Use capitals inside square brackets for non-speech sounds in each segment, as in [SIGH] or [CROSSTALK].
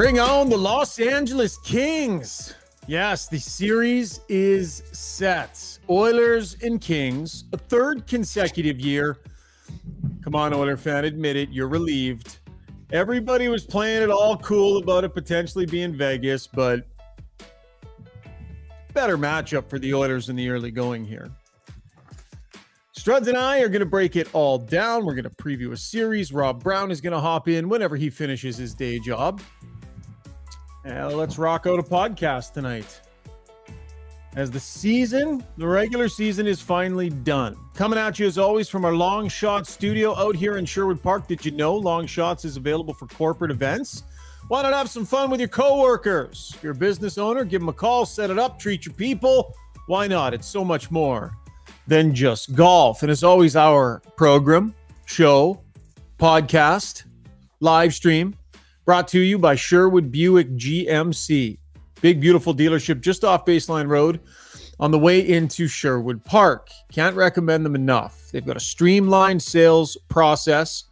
Bring on the Los Angeles Kings. Yes, the series is set. Oilers and Kings, a third consecutive year. Come on, Oiler fan, admit it. You're relieved. Everybody was playing it all cool about it potentially being Vegas, but better matchup for the Oilers in the early going here. Struds and I are going to break it all down. We're going to preview a series. Rob Brown is going to hop in whenever he finishes his day job. Let's rock out a podcast tonight. As the season, the regular season is finally done. Coming at you as always from our Long Shot studio out here in Sherwood Park. Did you know Long Shots is available for corporate events? Why not have some fun with your coworkers? If you're a business owner, give them a call, set it up, treat your people. Why not? It's so much more than just golf. And as always, our program, show, podcast, live stream brought to you by Sherwood Buick GMC. Big, beautiful dealership just off Baseline Road on the way into Sherwood Park. Can't recommend them enough. They've got a streamlined sales process,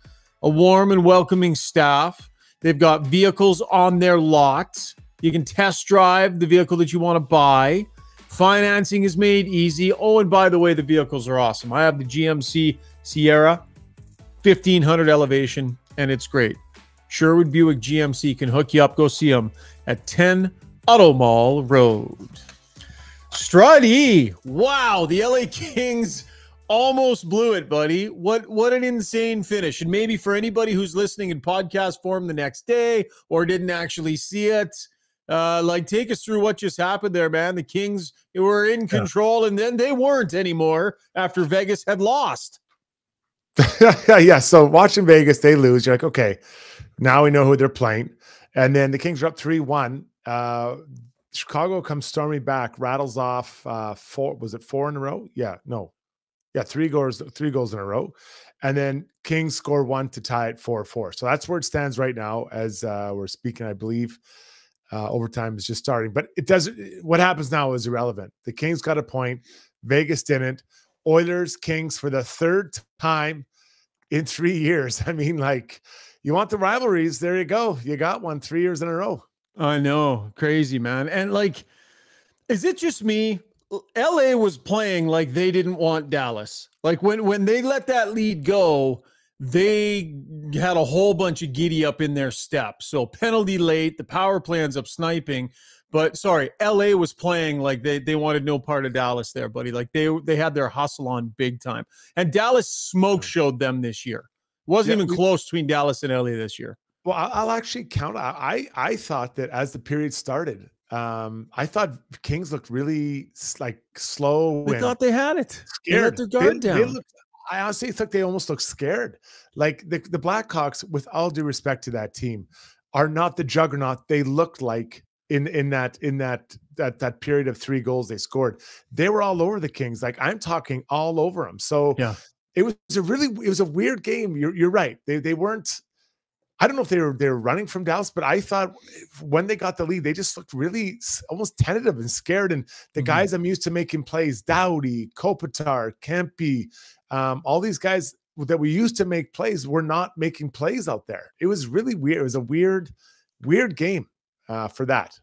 a warm and welcoming staff. They've got vehicles on their lot. You can test drive the vehicle that you want to buy. Financing is made easy. Oh, and by the way, the vehicles are awesome. I have the GMC Sierra 1500 elevation, and it's great. Sherwood Buick GMC can hook you up. Go see them at 10 Auto Mall Road. Struddy, wow, the LA Kings almost blew it, buddy. What what an insane finish. And maybe for anybody who's listening in podcast form the next day or didn't actually see it, uh, like take us through what just happened there, man. The Kings were in control yeah. and then they weren't anymore after Vegas had lost. [LAUGHS] yeah, so watching Vegas, they lose. You're like, okay, now we know who they're playing. And then the Kings are up 3 1. Uh, Chicago comes storming back, rattles off uh, four. Was it four in a row? Yeah, no, yeah, three goals, three goals in a row, and then Kings score one to tie it four four. So that's where it stands right now as uh, we're speaking. I believe uh, overtime is just starting, but it doesn't. What happens now is irrelevant. The Kings got a point. Vegas didn't. Oilers Kings for the third time in three [LAUGHS] years. I mean, like you want the rivalries? There you go. You got one three years in a row. I know, crazy man. And like, is it just me? LA was playing like they didn't want Dallas. Like when when they let that lead go, they had a whole bunch of giddy up in their step. So penalty late, the power play ends up sniping. But sorry, LA was playing like they they wanted no part of Dallas there, buddy. Like they they had their hustle on big time. And Dallas smoke hmm. showed them this year. Wasn't yeah, even we, close between Dallas and LA this year. Well, I'll actually count. I I thought that as the period started, um, I thought Kings looked really like slow. They thought they had it. Scared. They let their guard they, down. They looked, I honestly think they almost looked scared. Like the, the Blackhawks, with all due respect to that team, are not the juggernaut they looked like in in that in that that that period of three goals they scored. They were all over the Kings. Like I'm talking all over them. So yeah. It was a really it was a weird game. You're you're right. They they weren't I don't know if they were they were running from Dallas, but I thought when they got the lead, they just looked really almost tentative and scared. And the mm-hmm. guys I'm used to making plays, Doughty, Kopitar, Kempe, um, all these guys that we used to make plays were not making plays out there. It was really weird. It was a weird, weird game uh, for that.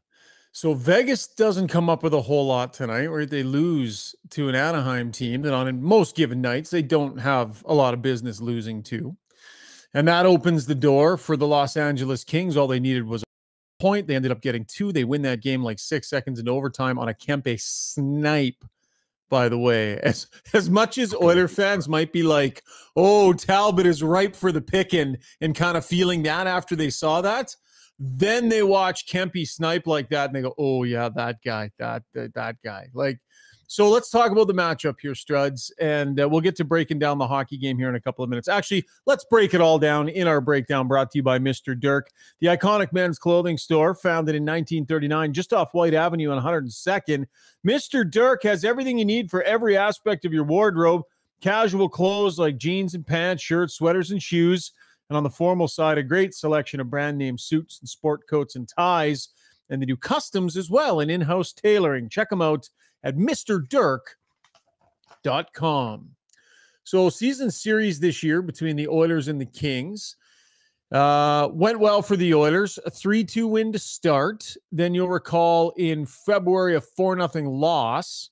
So Vegas doesn't come up with a whole lot tonight, where they lose to an Anaheim team that on most given nights they don't have a lot of business losing to. And that opens the door for the Los Angeles Kings. All they needed was a point. They ended up getting two. They win that game like six seconds into overtime on a Kempe snipe. By the way, [LAUGHS] as as much as Oiler fans might be like, "Oh, Talbot is ripe for the picking," and kind of feeling that after they saw that, then they watch Kempe snipe like that, and they go, "Oh yeah, that guy, that that, that guy." Like so let's talk about the matchup here, Struds, and uh, we'll get to breaking down the hockey game here in a couple of minutes. Actually, let's break it all down in our breakdown brought to you by Mr. Dirk, the iconic men's clothing store founded in 1939 just off Whyte Avenue on 102nd. Mr. Dirk has everything you need for every aspect of your wardrobe casual clothes like jeans and pants, shirts, sweaters, and shoes. And on the formal side, a great selection of brand name suits and sport coats and ties. And they do customs as well and in house tailoring. Check them out at MrDirk.com. So, season series this year between the Oilers and the Kings. Uh, went well for the Oilers. A 3 2 win to start. Then you'll recall in February, a 4 0 loss,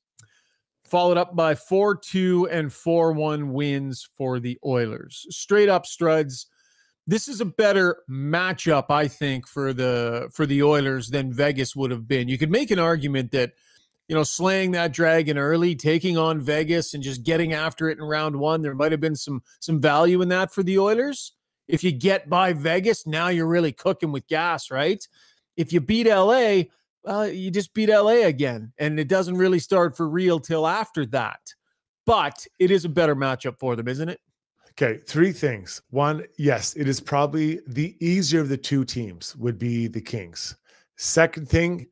followed up by 4 2 and 4 1 wins for the Oilers. Straight up struds. This is a better matchup, I think, for the for the Oilers than Vegas would have been. You could make an argument that, you know, slaying that dragon early, taking on Vegas and just getting after it in round one, there might have been some some value in that for the Oilers if you get by Vegas, now you're really cooking with gas, right? If you beat LA, well, you just beat LA again, and it doesn't really start for real till after that. But it is a better matchup for them, isn't it? Okay, three things. One, yes, it is probably the easier of the two teams would be the Kings. Second thing,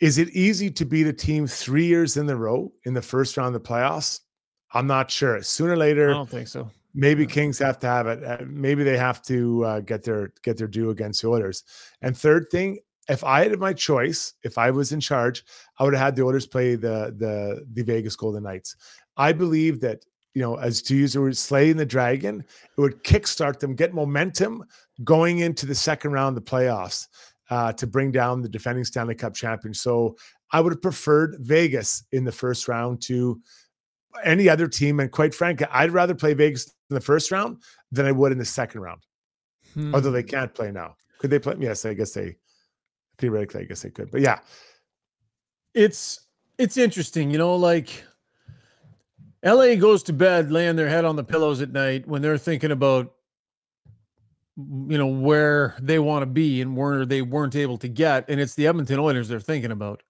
is it easy to beat a team three years in a row in the first round of the playoffs? I'm not sure. Sooner or later, I don't think so. Maybe Kings have to have it. Uh, maybe they have to uh, get their get their due against the Oilers. And third thing, if I had my choice, if I was in charge, I would have had the Oilers play the the the Vegas Golden Knights. I believe that you know, as to use the word slaying the dragon, it would kickstart them, get momentum going into the second round of the playoffs uh, to bring down the defending Stanley Cup champion. So I would have preferred Vegas in the first round to any other team. And quite frankly, I'd rather play Vegas in the first round than I would in the second round. Hmm. Although they hmm. can't play now. Could they play? Yes, I guess they theoretically, I guess they could. But yeah. It's it's interesting, you know, like LA goes to bed laying their head on the pillows at night when they're thinking about mm, you know where they want to be and where they weren't able to get and it's the Edmonton Oilers they're thinking about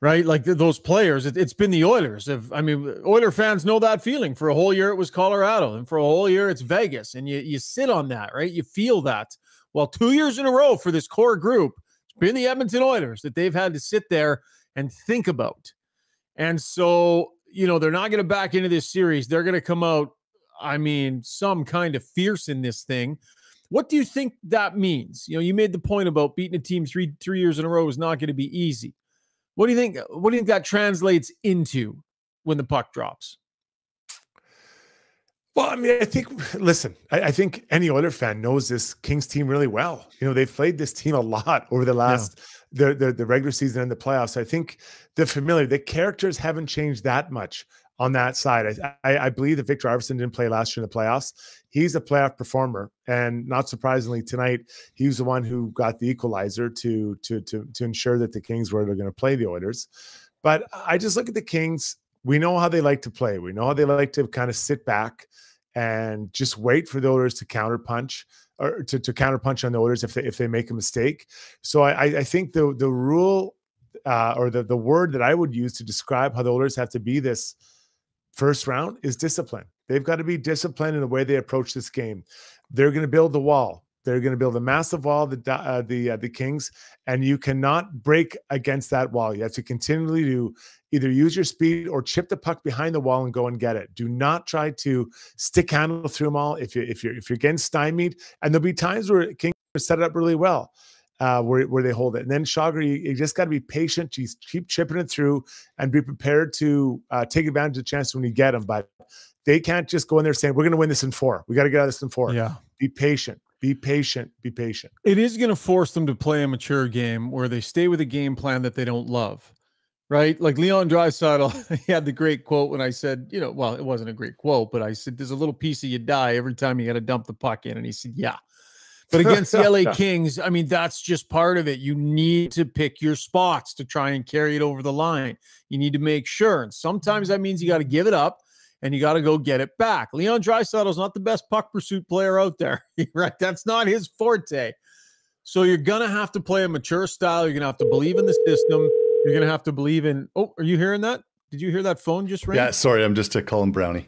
right? Like th- those players, it, has been the Oilers. If I mean, Oiler fans know that feeling. For a whole year, it was Colorado, and for a whole year, it's Vegas, and you you sit on that, right? You feel that. Well, two years in a row for this core group, it's been the Edmonton Oilers that they've had to sit there and think about, and so you know they're not going to back into this series. They're going to come out. I mean, some kind of fierce in this thing. What do you think that means? You know, you made the point about beating a team three three years in a row is not going to be easy. What do you think? What do you think that translates into when the puck drops? Well, I mean, I think, [LAUGHS] listen, I, I, think any other fan knows this Kings team really well. You know, they've played this team a lot over the last, yeah. The, the, the regular season and the playoffs. I think they're familiar. The characters haven't changed that much on that side. I, I, I believe that Viktor Arvidsson didn't play last year in the playoffs. He's a playoff performer, and not surprisingly, tonight he was the one who got the equalizer to to to to ensure that the Kings were going to play the Oilers. But I just look at the Kings. We know how they like to play. We know how they like to kind of sit back and just wait for the Oilers to counterpunch or to, to counterpunch on the Oilers if they if they make a mistake. So I, I think the the rule uh, or the the word that I would use to describe how the Oilers have to be this first round is discipline. They've got to be disciplined in the way they approach this game. They're going to build the wall. They're going to build a massive wall, the uh, the uh, the Kings, and you cannot break against that wall. You have to continually do either use your speed or chip the puck behind the wall and go and get it. Do not try to stick handle through them all. If you if you're if you're getting stymied, and there'll be times where Kings set it up really well uh, where, where they hold it. And then Jagr, you, you just got to be patient. You keep chipping it through and be prepared to uh, take advantage of the chance when you get them. But they can't just go in there saying, we're going to win this in four. We got to get out of this in four. Yeah. Be patient. Be patient. Be patient. It is going to force them to play a mature game where they stay with a game plan that they don't love. Right. Like Leon Draisaitl, [LAUGHS] he had the great quote when I said, you know, well, it wasn't a great quote, but I said, there's a little piece of you die every time you got to dump the puck in. And he said, yeah. But [LAUGHS] against the LA Kings, I mean, that's just part of it. You need to pick your spots to try and carry it over the line. You need to make sure. And sometimes that means you got to give it up and you got to go get it back. Leon Draisaitl is not the best puck pursuit player out there, [LAUGHS] right? That's not his forte. So you're going to have to play a mature style. You're going to have to believe in the system. You're going to have to believe in. Oh, are you hearing that? Did you hear that phone just ring? Yeah, sorry. I'm just uh, to call him Brownie.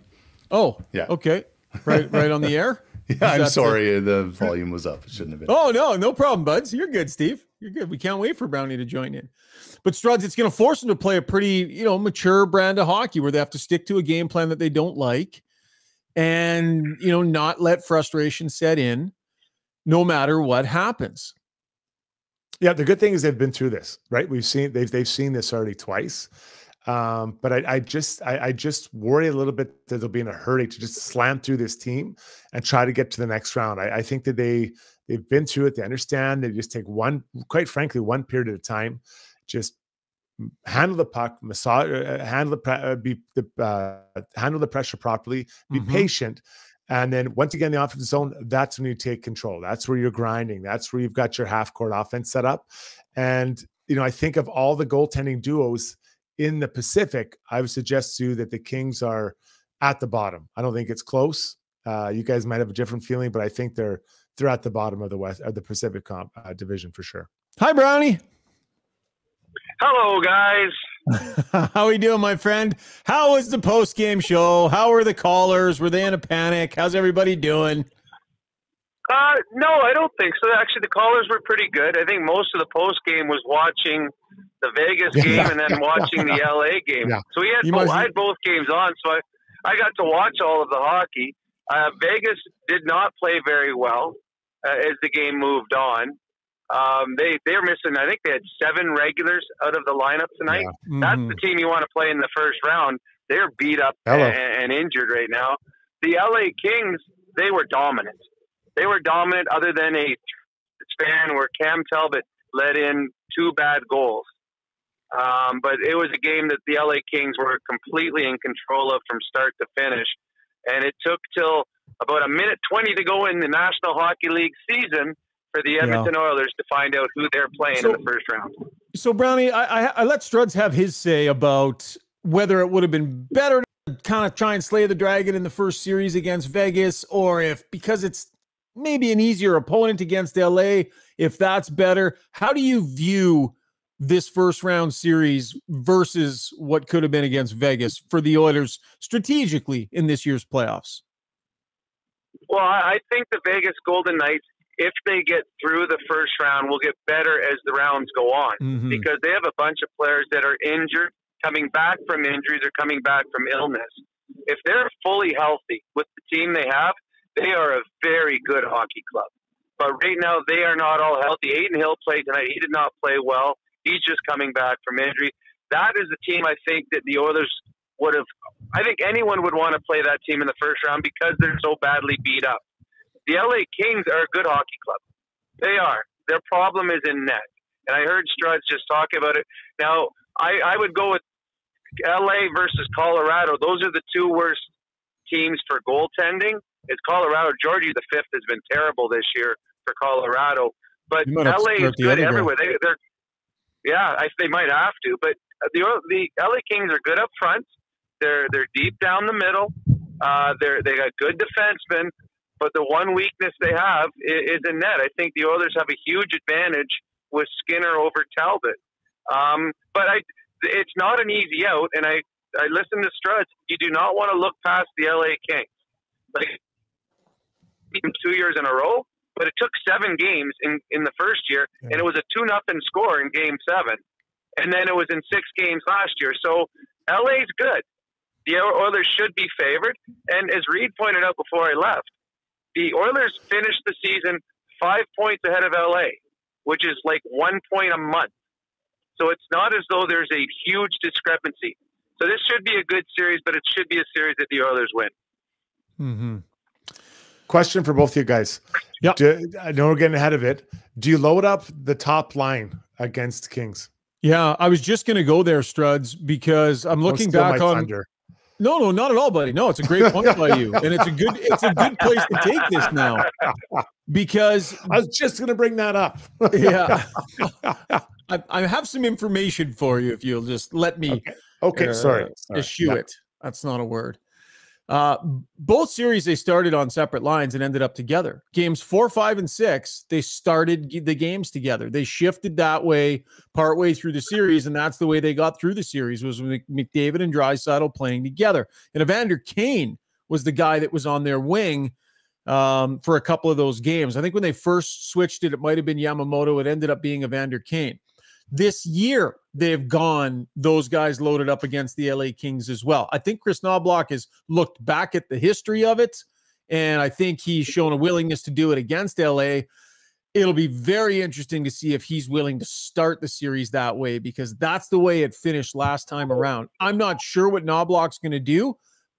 Oh, yeah. Okay. Right, right on the [LAUGHS] air. Yeah, I'm sorry. Uh, the volume was up. It shouldn't have been. Oh no, no problem, buds. You're good, Steve. You're good. We can't wait for Brownie to join in. But Struds, it's going to force them to play a pretty, you know, mature brand of hockey where they have to stick to a game plan that they don't like, and you know, not let frustration set in, no matter what happens. Yeah, the good thing is they've been through this, right? We've seen they've they've seen this already twice. Um, but I, I just I, I, just worry a little bit that they'll be in a hurry to just slam through this team and try to get to the next round. I, I think that they They've been through it. They understand. They just take one, quite frankly, one period at a time. Just handle the puck, massage, uh, uh, handle the uh, be the uh, handle the pressure properly, be mm-hmm. patient, and then once again the offensive zone. That's when you take control. That's where you're grinding. That's where you've got your half court offense set up. And you know, I think of all the goaltending duos in the Pacific, I would suggest to you that the Kings are at the bottom. I don't think it's close. Uh, you guys might have a different feeling, but I think they're they're at the bottom of the West of the Pacific comp, uh, division for sure. Hi, Brownie. Hello, guys. [LAUGHS] How are you doing, my friend? How was the post game show? How were the callers? Were they in a panic? How's everybody doing? Uh, no, I don't think so. Actually, the callers were pretty good. I think most of the post game was watching the Vegas [LAUGHS] game yeah, and then yeah, watching yeah, the LA game. So we had both, I had both games on, so I I got to watch all of the hockey. Uh, Vegas did not play very well uh, as the game moved on. Um, they they're missing. I think they had seven regulars out of the lineup tonight. Mm-hmm. That's the team you want to play in the first round. They're beat up and, and injured right now. The LA Kings they were dominant they were dominant other than a span where Cam Talbot let in two bad goals. Um, but it was a game that the LA Kings were completely in control of from start to finish. And it took till about a minute 20 to go in the National Hockey League season for the Edmonton yeah. Oilers to find out who they're playing so, in the first round. So, Brownie, I, I, I let Struds have his say about whether it would have been better to kind of try and slay the dragon in the first series against Vegas, or if because it's maybe an easier opponent against LA if that's better. How do you view this first round series versus what could have been against Vegas for the Oilers strategically in this year's playoffs? Well, I think the Vegas Golden Knights, if they get through the first round, will get better as the rounds go on mm-hmm. because they have a bunch of players that are injured, coming back from injuries, or coming back from illness. If they're fully healthy with the team they have, they are a very good hockey club. But right now, they are not all healthy. Adin Hill played tonight. He did not play well. He's just coming back from injury. That is a team I think that the Oilers would have. I think anyone would want to play that team in the first round because they're so badly beat up. The LA Kings are a good hockey club. They are. Their problem is in net. And I heard Struds just talk about it. Now, I, I would go with LA versus Colorado. Those are the two worst teams for goaltending It's Colorado. Georgie the fifth has been terrible this year for Colorado, but LA is good everywhere. They, they're yeah, I, they might have to, but the the LA Kings are good up front. They're they're deep down the middle. Uh, they're they got good defensemen, but the one weakness they have is, is in net. I think the Oilers have a huge advantage with Skinner over Talbot. Um, but I, it's not an easy out, and I I listen to Struds. You do not want to look past the LA Kings. Like two years in a row, but it took seven games in, in the first year, and it was a two nothing score in game seven, and then it was in six games last year. So LA's good. The Oilers should be favored, and as Reed pointed out before I left, the Oilers finished the season five points ahead of LA, which is like one point a month. So it's not as though there's a huge discrepancy. So this should be a good series, but it should be a series that the Oilers win. Mm-hmm. Question for both of you guys. Yeah. I know we're getting ahead of it. Do you load up the top line against Kings? Yeah, I was just going to go there, Struds, because I'm looking back on. Thunder. No, no, not at all, buddy. No, it's a great point by you, [LAUGHS] and it's a good, it's a good place to take this now, because I was just going to bring that up. [LAUGHS] yeah, I, I, have some information for you if you'll just let me. Okay, okay. Uh, sorry, sorry. eschew yeah. it. That's not a word. Uh, both series they started on separate lines and ended up together. Games four, five, and six they started the games together. They shifted that way partway through the series, and that's the way they got through the series was McDavid and Draisaitl playing together. And Evander Kane was the guy that was on their wing um, for a couple of those games. I think when they first switched it, it might have been Yamamoto. It ended up being Evander Kane. This year, they've gone those guys loaded up against the LA Kings as well. I think Kris Knoblauch has looked back at the history of it, and I think he's shown a willingness to do it against LA. It'll be very interesting to see if he's willing to start the series that way because that's the way it finished last time around. I'm not sure what Knoblauch's going to do,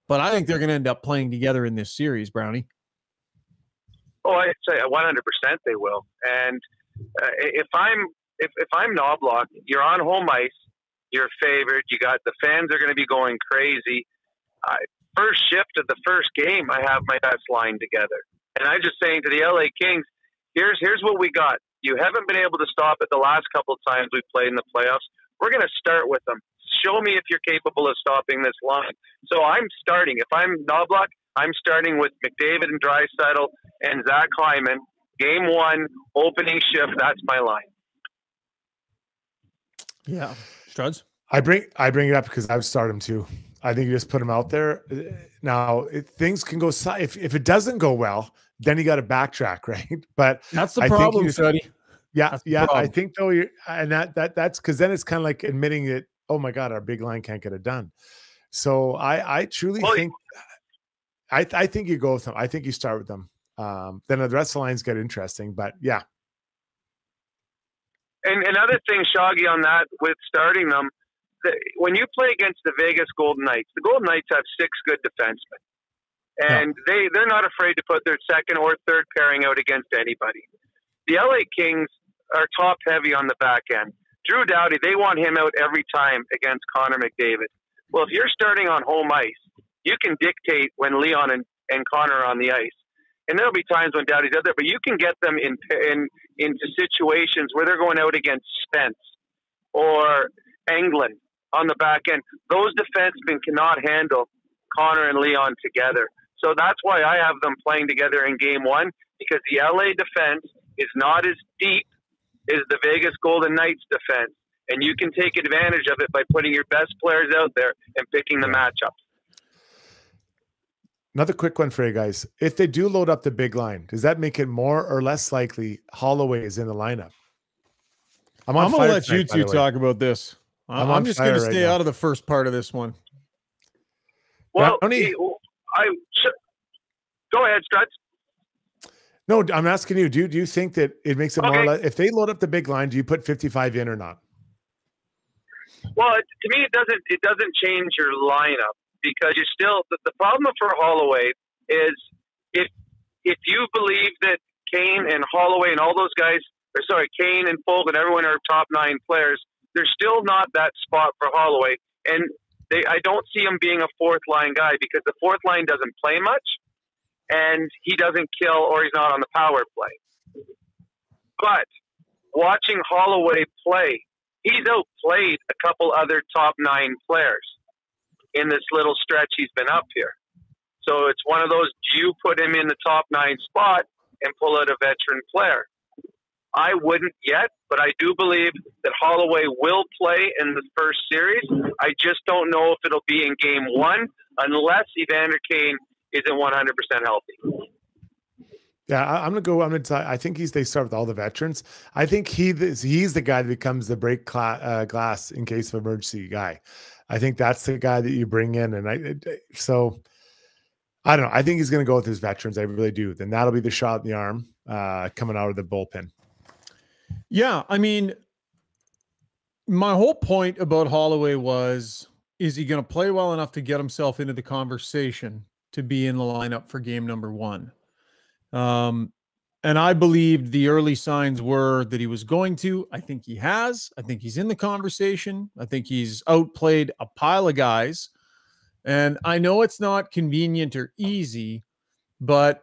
but I think they're going to end up playing together in this series, Brownie. Oh, I'd say 100% they will. And uh, if I'm if, if I'm Knoblauch, you're on home ice, you're favored. You got the fans are going to be going crazy. Uh, first shift of the first game, I have my best line together, and I'm just saying to the LA Kings, here's here's what we got. You haven't been able to stop it the last couple of times we played in the playoffs. We're going to start with them. Show me if you're capable of stopping this line. So I'm starting. If I'm Knoblauch, I'm starting with McDavid and Draisaitl and Zach Hyman. Game one, opening shift. That's my line. Yeah, Struds. I bring I bring it up because I've started him too. I think you just put him out there. Now it, things can go if if it doesn't go well, then you got to backtrack, [LAUGHS] right? But that's the I problem, Study. Yeah, yeah. I think though, you and that that that's because then it's kind of like admitting that. Oh my God, our big line can't get it done. So I I truly well, think I I think you go with them. I think you start with them. Um, then the rest of the lines get interesting. But yeah, and another thing, Shoggy, on that with starting them, the, when you play against the Vegas Golden Knights, the Golden Knights have six good defensemen, and yeah. they they're not afraid to put their second or third pairing out against anybody. The LA Kings are top heavy on the back end. Drew Doughty, they want him out every time against Connor McDavid. Well, if you're starting on home ice, you can dictate when Leon and, and Connor are on the ice and there'll be times when Doughty's out there, but you can get them in in into situations where they're going out against Spence or Engelland on the back end. Those defensemen cannot handle Connor and Leon together. So that's why I have them playing together in game one because the LA defense is not as deep as the Vegas Golden Knights defense. And you can take advantage of it by putting your best players out there and picking the matchups. Another quick one for you guys. If they do load up the big line, does that make it more or less likely Holloway is in the lineup? I'm, I'm gonna let tonight, you two talk about this. I'm, I'm just gonna stay right out of the first part of this one. Well, Tony, I go ahead, Struds. No, I'm asking you. Do you, do you think that it makes it okay. more or less, if they load up the big line? Do you put 55 in or not? Well, to me, it doesn't. It doesn't change your lineup because you still the, the problem for Holloway is if if you believe that Kane and Holloway and all those guys, or sorry, Kane and Folk and everyone are top nine players, there's still not that spot for Holloway, and they I don't see him being a fourth line guy because the fourth line doesn't play much, and he doesn't kill or he's not on the power play. But watching Holloway play, he's outplayed a couple other top nine players in this little stretch he's been up here. So it's one of those do you put him in the top nine spot and pull out a veteran player? I wouldn't yet, but I do believe that Holloway will play in the first series. I just don't know if it'll be in game one unless Evander Kane isn't 100% healthy. Yeah, I'm gonna go. I'm gonna. I think he's. They start with all the veterans. I think he. He's the guy that becomes the break cla- uh, glass in case of emergency guy. I think that's the guy that you bring in. And I, so I don't know. I think he's going to go with his veterans. I really do. Then that'll be the shot in the arm uh, coming out of the bullpen. Yeah. I mean, my whole point about Holloway was is he going to play well enough to get himself into the conversation to be in the lineup for game number one? Um, and I believed the early signs were that he was going to. I think he has. I think he's in the conversation. I think he's outplayed a pile of guys. And I know it's not convenient or easy, but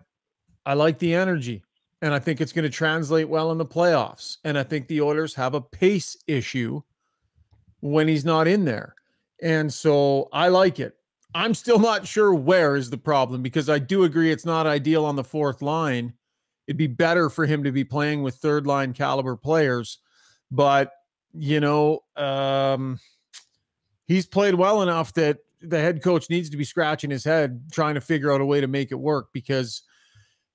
I like the energy. And I think it's going to translate well in the playoffs. And I think the Oilers have a pace issue when he's not in there. And so I like it. I'm still not sure where is the problem because I do agree it's not ideal on the fourth line it'd be better for him to be playing with third line caliber players. But, you know, um, he's played well enough that the head coach needs to be scratching his head trying to figure out a way to make it work because,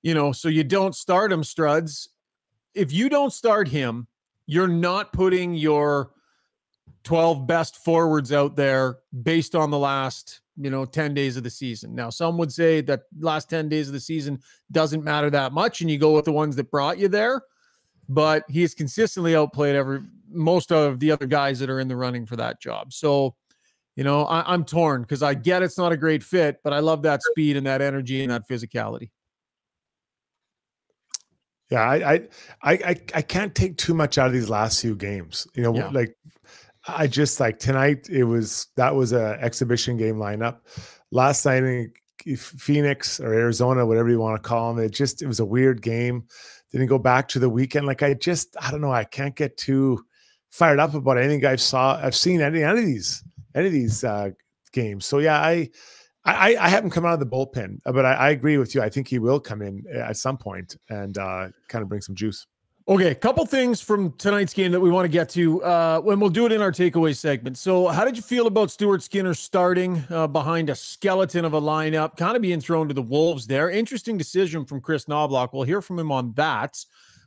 you know, so you don't start him, Struds. If you don't start him, you're not putting your 12 best forwards out there based on the last you know 10 days of the season now some would say that last 10 days of the season doesn't matter that much and you go with the ones that brought you there but he has consistently outplayed every most of the other guys that are in the running for that job so you know I, i'm torn because i get it's not a great fit but i love that speed and that energy and that physicality Yeah, I, I, I, I can't take too much out of these last few games. You know, yeah. like I just like tonight. It was that was a exhibition game lineup. Last night, in Phoenix or Arizona, whatever you want to call them, it just it was a weird game. Didn't go back to the weekend. Like I just, I don't know. I can't get too fired up about anything I've saw. I've seen any, any of these, any of these uh, games. So yeah, I, I, I haven't come out of the bullpen, uh, but I, I, agree with you. I think he will come in uh, at some point and uh, kind of bring some juice. Okay, a couple things from tonight's game that we want to get to, uh, when we'll do it in our takeaway segment. So, how did you feel about Stuart Skinner starting uh, behind a skeleton of a lineup, kind of being thrown to the wolves there? Interesting decision from Kris Knoblauch. We'll hear from him on that.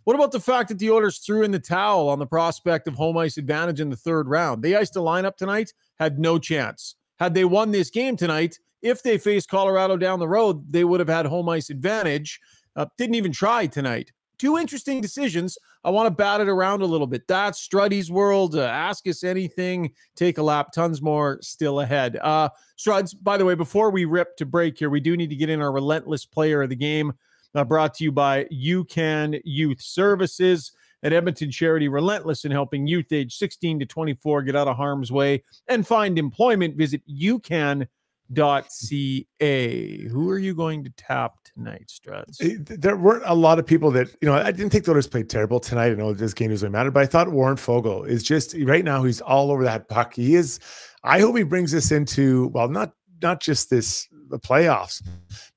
What about the fact that the Oilers threw in the towel on the prospect of home ice advantage in the third round? They iced a lineup tonight, had no chance. Had they won this game tonight, if they faced Colorado down the road, they would have had home ice advantage. Uh, didn't even try tonight. Two interesting decisions. I want to bat it around a little bit. That's Struddy's world. Uh, ask us anything. Take a lap. Tons more still ahead. Uh, Struds, by the way, before we rip to break here, we do need to get in our relentless player of the game. Uh, brought to you by UCAN Youth Services at Edmonton Charity, relentless in helping youth age 16 to 24 get out of harm's way and find employment. Visit UCAN ca. Who are you going to tap tonight, Struds? Eh, there weren't a lot of people that, you know, I didn't think the Oilers played terrible tonight. I know this game doesn't matter, but I thought Warren Foegele is just right now, he's all over that puck. He is, I hope he brings us into, well, not not just this the playoffs,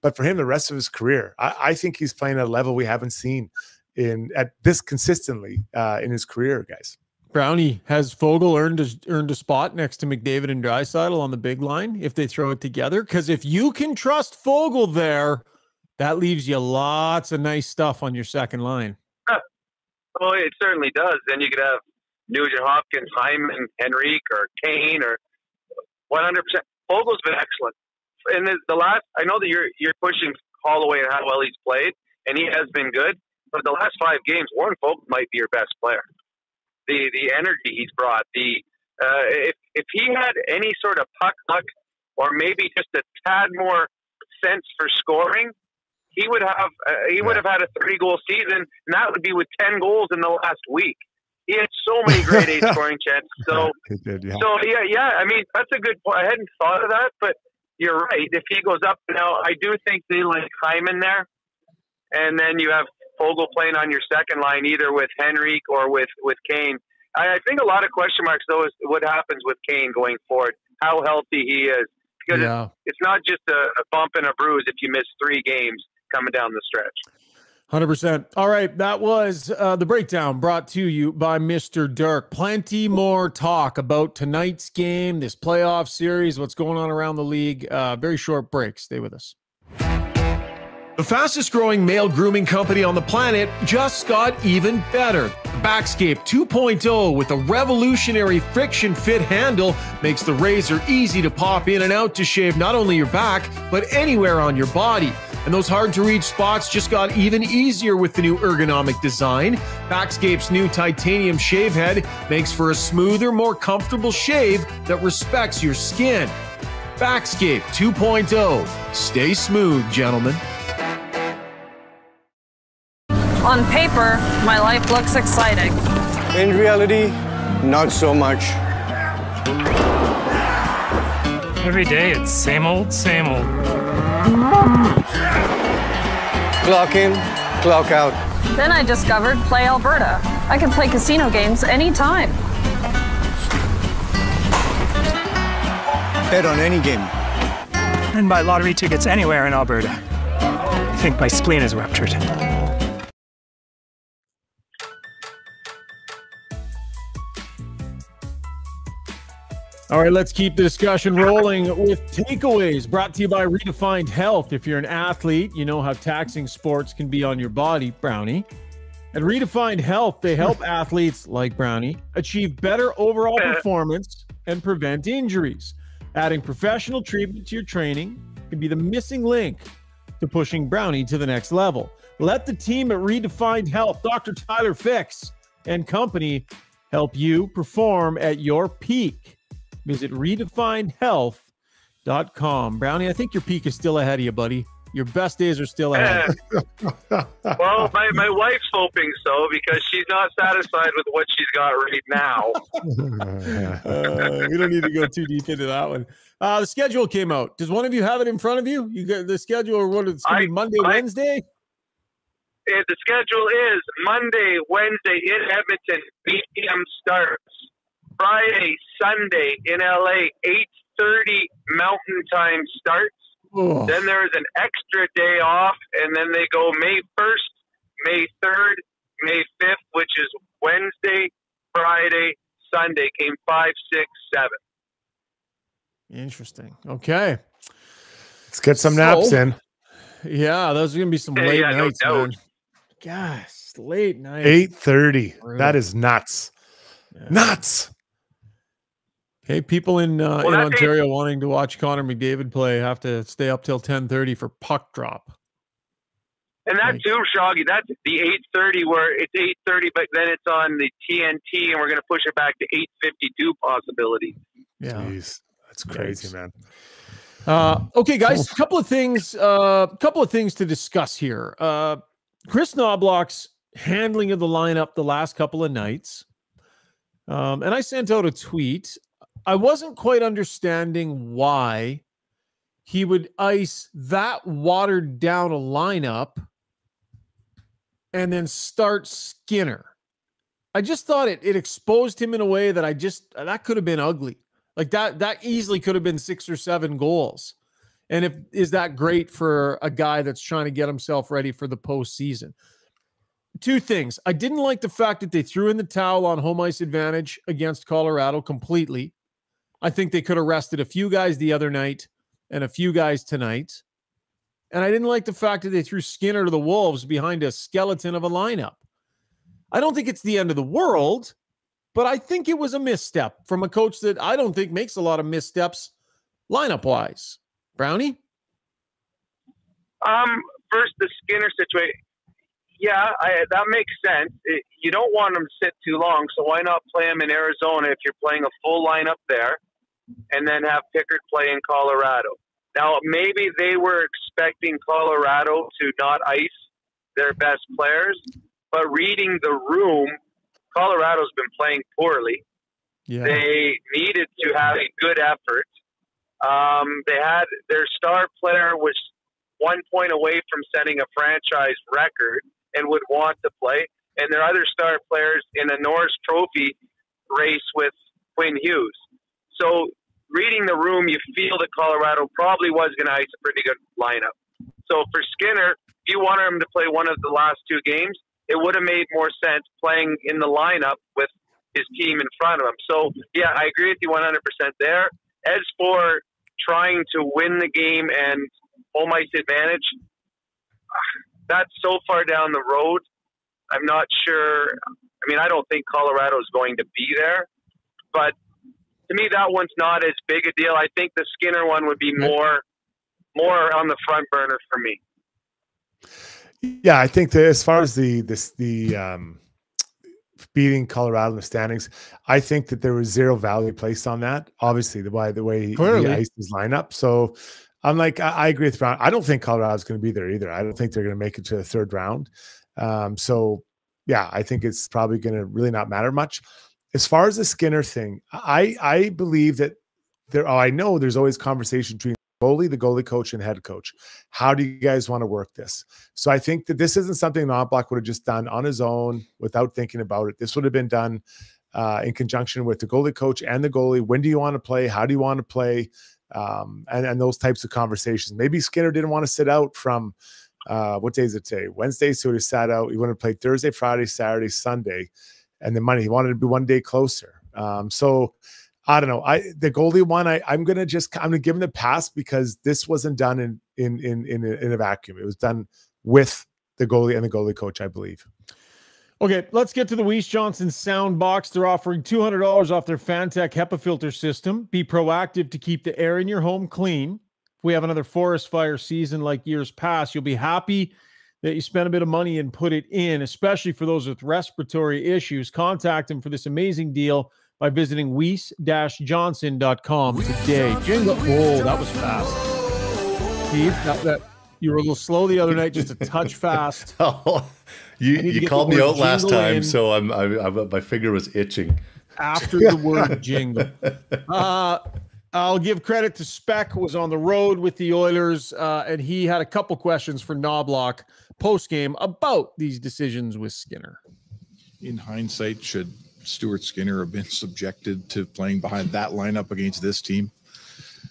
but for him the rest of his career. I, I think he's playing at a level we haven't seen in at this consistently uh, in his career, guys. Brownie has Foegele earned a, earned a spot next to McDavid and Draisaitl on the big line if they throw it together. Because if you can trust Foegele there, that leaves you lots of nice stuff on your second line. Well, it certainly does. Then you could have Nugent Hopkins, Hyman, Henrique, or Kane, or 100%. Foegele's been excellent. And the, the last, I know that you're you're pushing Holloway and how well he's played, and he has been good. But the last five games, Warren Foegele might be your best player the the energy he's brought. The uh, if if he had any sort of puck luck or maybe just a tad more sense for scoring, he would have uh, he would have had a three goal season, and that would be with ten goals in the last week. He had so many great [LAUGHS] A scoring chances. So, did, yeah. so yeah, yeah. I mean, that's a good point. I hadn't thought of that, but you're right. If he goes up now, I do think they like Hyman there, and then you have Foegele playing on your second line, either with Henrique or with with Kane. I, I think a lot of question marks though is what happens with Kane going forward, how healthy he is, because yeah. it's, it's not just a, a bump and a bruise if you miss three games coming down the stretch. 100%. All right. That was uh, the breakdown brought to you by Mr. Dirk. Plenty more talk about tonight's game, this playoff series, what's going on around the league. Uh, very short break. Stay with us. The fastest growing male grooming company on the planet just got even better. Backscape 2.0 with a revolutionary friction fit handle makes the razor easy to pop in and out to shave not only your back, but anywhere on your body. And those hard to reach spots just got even easier with the new ergonomic design. Backscape's new titanium shave head makes for a smoother, more comfortable shave that respects your skin. Backscape 2.0. Stay smooth, gentlemen. On paper, my life looks exciting. In reality, not so much. Every day it's same old, same old. Clock in, clock out. Then I discovered Play Alberta. I can play casino games anytime. Bet on any game. And buy lottery tickets anywhere in Alberta. I think my spleen is ruptured. All right, let's keep the discussion rolling with takeaways brought to you by Redefined Health. If you're an athlete, you know how taxing sports can be on your body, Brownie. At Redefined Health, they help [LAUGHS] athletes like Brownie achieve better overall uh. performance and prevent injuries. Adding professional treatment to your training can be the missing link to pushing Brownie to the next level. Let the team at Redefined Health, Dr. Tyler Fix and company, help you perform at your peak. Visit redefinedhealth.com. Brownie, I think your peak is still ahead of you, buddy. Your best days are still ahead. well, my, my wife's hoping so because she's not satisfied with what she's got right now. [LAUGHS] uh, we don't need to go too deep into that one. Uh, the schedule came out. Does one of you have it in front of you? You got the schedule, or what? It's going to be Monday, I, Wednesday. The schedule is Monday, Wednesday in Edmonton, 8 p.m. starts. Friday, Sunday in LA, 8:30 Mountain Time starts. Oh. Then there is an extra day off, and then they go May 1st, May 3rd, May 5th, which is Wednesday, Friday, Sunday. Came five, six, seven. Interesting. Okay. Let's get some naps in. Yeah, those are gonna be some late yeah, nights, no man. Gosh, late night. Eight thirty. That is nuts. Yeah. Nuts. Hey, people in uh, well, in Ontario wanting to watch Connor McDavid play have to stay up till ten thirty for puck drop. And that too, Shoggy. That's the eight thirty where it's eight thirty, but then it's on the TNT, and we're going to push it back to eight fifty two possibility. Yeah, Jeez, that's crazy, man. Uh, okay, guys, a couple of things. A uh, couple of things to discuss here. Uh, Kris Knoblauch's handling of the lineup the last couple of nights. Um, and I sent out a tweet. I wasn't quite understanding why he would ice that watered down a lineup and then start Skinner. I just thought it it exposed him in a way that I just that could have been ugly. Like that that easily could have been six or seven goals. And if is that great for a guy that's trying to get himself ready for the postseason? Two things. I didn't like the fact that they threw in the towel on home ice advantage against Colorado completely. I think they could have rested a few guys the other night and a few guys tonight. And I didn't like the fact that they threw Skinner to the Wolves behind a skeleton of a lineup. I don't think it's the end of the world, but I think it was a misstep from a coach that I don't think makes a lot of missteps lineup wise. Brownie? Um, first, the Skinner situation. Yeah, I, that makes sense. It, you don't want them to sit too long, so why not play them in Arizona if you're playing a full lineup there? And then have Pickard play in Colorado. Now, maybe they were expecting Colorado to not ice their best players, but reading the room, Colorado's been playing poorly. Yeah. They needed to have a good effort. Um, they had their star player was one point away from setting a franchise record and would want to play, and their other star players in a Norris Trophy race with Quinn Hughes. So reading the room, you feel that Colorado probably was going to ice a pretty good lineup. So for Skinner, if you wanted him to play one of the last two games, it would have made more sense playing in the lineup with his team in front of him. So yeah, I agree with you 100% there. As for trying to win the game and home ice advantage, [SIGHS] that's so far down the road. I'm not sure. I mean, I don't think Colorado is going to be there, but to me, that one's not as big a deal. I think the Skinner one would be more more on the front burner for me. Yeah, I think that as far as the this the um, beating Colorado in the standings, I think that there was zero value placed on that. Obviously, the way the way Clearly. he iced his lineup. So I'm like, I, I agree with Brown. I don't think Colorado's going to be there either. I don't think they're going to make it to the third round. Um, so yeah, I think it's probably going to really not matter much as far as the Skinner thing, I I believe that there. Oh, I know there's always conversation between goalie, the goalie coach, and head coach. How do you guys want to work this? So I think that this isn't something Knoblauch would have just done on his own without thinking about it. This would have been done uh, in conjunction with the goalie coach and the goalie. When do you want to play? How do you want to play? Um, and and those types of conversations. Maybe Skinner didn't want to sit out from. Uh, what day is it today? Wednesday. So he sat out. He wanted to play Thursday, Friday, Saturday, Sunday and the money. He wanted to be one day closer. Um, so I don't know. I the goalie one, I, I'm gonna just I'm gonna give him the pass because this wasn't done in in in in a, in a vacuum. It was done with the goalie and the goalie coach, I believe. Okay, let's get to the Weiss Johnson sound box. They're offering $200 off their Fantech HEPA filter system. Be proactive to keep the air in your home clean. If we have another forest fire season like years past, you'll be happy that you spend a bit of money and put it in, especially for those with respiratory issues. Contact them for this amazing deal by visiting weiss-johnson.com today. Jingle. Oh, that was fast. Steve, that, that, You were a little slow the other night, just a touch [LAUGHS] fast. [LAUGHS] oh, you you called me out last time, in. so I'm, I'm, I'm, my finger was itching. After the word [LAUGHS] jingle, uh, I'll give credit to Speck was on the road with the Oilers, uh, and he had a couple questions for Knoblauch post game about these decisions with Skinner. In hindsight, should Stuart Skinner have been subjected to playing behind that lineup against this team?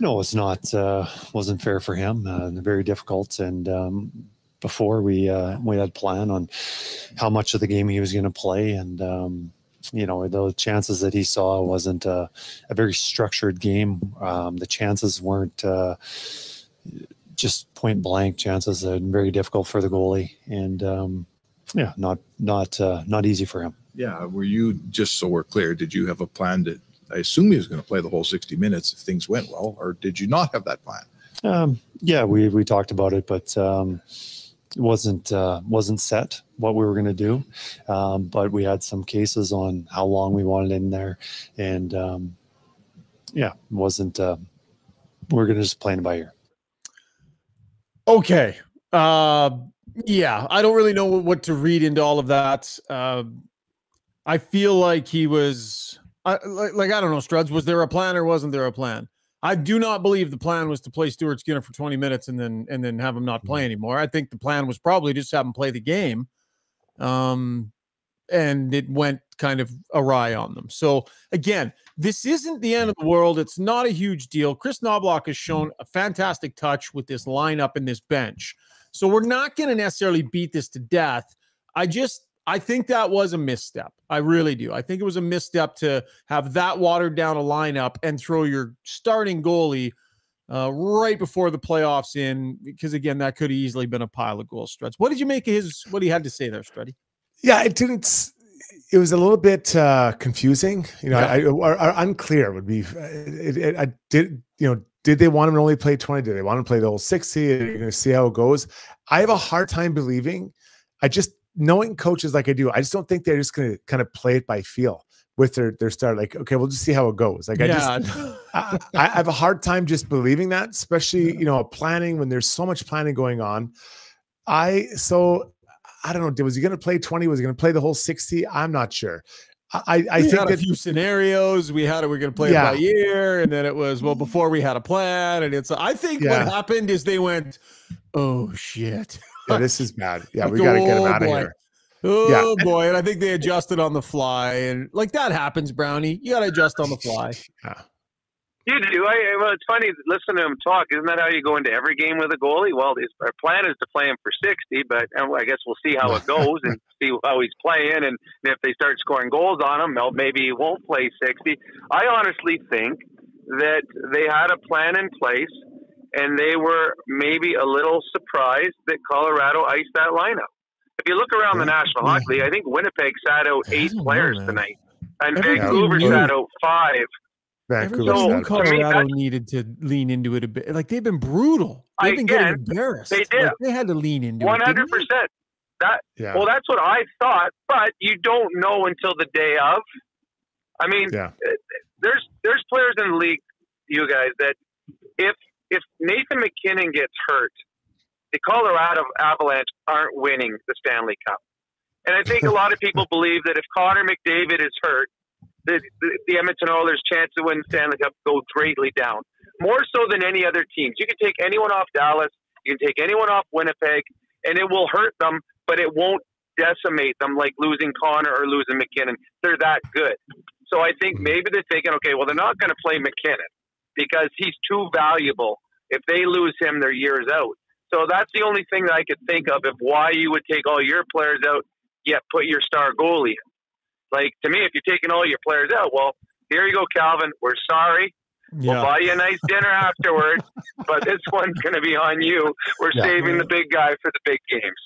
No, it's not. Uh, wasn't fair for him. Uh, very difficult. And um, before we uh, we had plan on how much of the game he was going to play, and um, you know the chances that he saw wasn't a, a very structured game. Um, the chances weren't uh, just point blank chances. are very difficult for the goalie, and um, yeah, not not uh, not easy for him. Yeah, were you just so we're clear? Did you have a plan to? I assume he was going to play the whole sixty minutes if things went well, or did you not have that plan? Um, yeah, we we talked about it, but um, it wasn't uh, wasn't set what we were going to do. Um, but we had some cases on how long we wanted in there, and um, yeah, wasn't. Uh, we are going to just play it by ear. Okay. Uh, yeah, I don't really know what to read into all of that. Uh, I feel like he was uh, like, like I don't know, Struds. Was there a plan or wasn't there a plan? I do not believe the plan was to play Stuart Skinner for 20 minutes and then and then have him not play mm-hmm. anymore. I think the plan was probably just have him play the game. Um and it went kind of awry on them. So again, this isn't the end of the world. It's not a huge deal. Kris Knoblauch has shown a fantastic touch with this lineup and this bench. So we're not going to necessarily beat this to death. I just I think that was a misstep. I really do. I think it was a misstep to have that watered down a lineup and throw your starting goalie uh, right before the playoffs in, because again, that could have easily been a pile of goals. Struds. What did you make of his? What he had to say there, Strutty? Yeah, it didn't. It was a little bit uh, confusing, you know, yeah. I, or, or, unclear would be. It, it, I did, you know, did they want him to only play 20? Did they want him to play the whole 60? You're going to see how it goes. I have a hard time believing. I just knowing coaches like I do, I just don't think they're just going to kind of play it by feel with their their start. Like, okay, we'll just see how it goes. Like, I yeah. [LAUGHS] just I, I, have a hard time just believing that, especially you know planning when there's so much planning going on. I so I don't know. Was he going to play twenty? Was he going to play the whole sixty? I'm not sure. I, I think a few scenarios. We had it. We're going to play yeah. it by year, and then it was well before we had a plan. And it's. I think yeah. what happened is they went, "Oh shit." Yeah, this is bad. [LAUGHS] Yeah, we got to get him oh, out of here. Oh yeah. boy, and I think they adjusted on the fly, and like that happens, Brownie. You got to adjust on the fly. [LAUGHS] Yeah. You do. I, well, it's funny listening to him talk. Isn't that how you go into every game with a goalie? Well, his, our plan is to play him for sixty, but I guess we'll see how it goes and see how he's playing. And if they start scoring goals on him, well, maybe he won't play sixty. I honestly think that they had a plan in place and they were maybe a little surprised that Colorado iced that lineup. If you look around the National Hockey League, I think Winnipeg sat out eight players tonight, and Vancouver sat out five. Vancouver so, Colorado me, needed to lean into it a bit. Like they've been brutal. They've been getting embarrassed. They did. Like, they had to lean into 100%. it. One hundred percent. That yeah. well, that's what I thought, but you don't know until the day of. I mean, yeah. Eh, there's there's players in the league, you guys, that if if Nathan MacKinnon gets hurt, the Colorado Avalanche aren't winning the Stanley Cup. And I think a lot of people [LAUGHS] believe that if Connor McDavid is hurt, the, the, Edmonton Oilers' chance to win the Stanley Cup goes greatly down. More so than any other teams. You can take anyone off Dallas, you can take anyone off Winnipeg, and it will hurt them, but it won't decimate them like losing Connor or losing MacKinnon. They're that good. So I think maybe they're thinking, okay, well, they're not going to play MacKinnon because he's too valuable. If they lose him, they're years out. So that's the only thing that I could think of of why you would take all your players out, yet put your star goalie. Like to me, if you're taking all your players out, well, here you go, Calvin. We're sorry. Yeah. We'll buy you a nice dinner [LAUGHS] afterwards, but this one's going to be on you. We're yeah. saving the big guy for the big games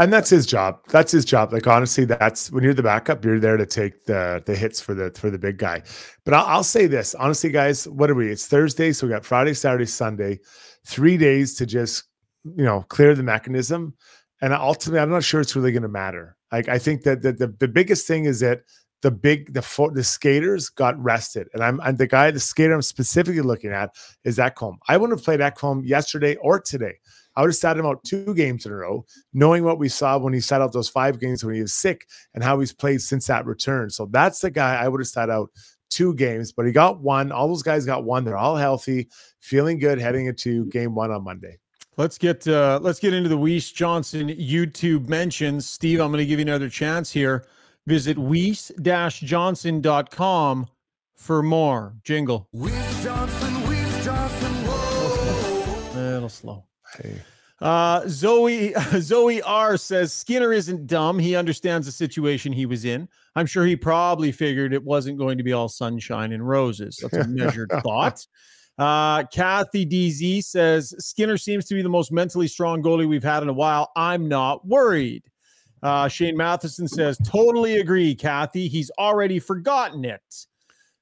and that's his job. That's his job. Like honestly, that's when you're the backup, you're there to take the the hits for the for the big guy. But I'll, I'll say this honestly, guys. What are we? It's Thursday, so we got Friday, Saturday, Sunday, three days to just you know clear the mechanism. And ultimately, I'm not sure it's really going to matter. Like I think that the, the the biggest thing is that the big the the skaters got rested, and I'm and the guy the skater I'm specifically looking at is Ekholm. I wouldn't have played Ekholm yesterday or today. I would have sat him out two games in a row, knowing what we saw when he sat out those five games when he was sick and how he's played since that return. So that's the guy I would have sat out two games, but he got one. All those guys got one. They're all healthy, feeling good heading into game one on Monday. Let's get uh let's get into the Weiss Johnson YouTube mentions. Steve, I'm going to give you another chance here. Visit weiss-johnson.com for more. Jingle. Weiss Johnson, Weiss Johnson. Whoa. A little slow. Hey. Uh, Zoe [LAUGHS] Zoe R says Skinner isn't dumb. He understands the situation he was in. I'm sure he probably figured it wasn't going to be all sunshine and roses. That's a measured [LAUGHS] thought. Uh, Kathy DZ says Skinner seems to be the most mentally strong goalie we've had in a while. I'm not worried. Uh, Shane Matheson says, totally agree, Kathy. He's already forgotten it.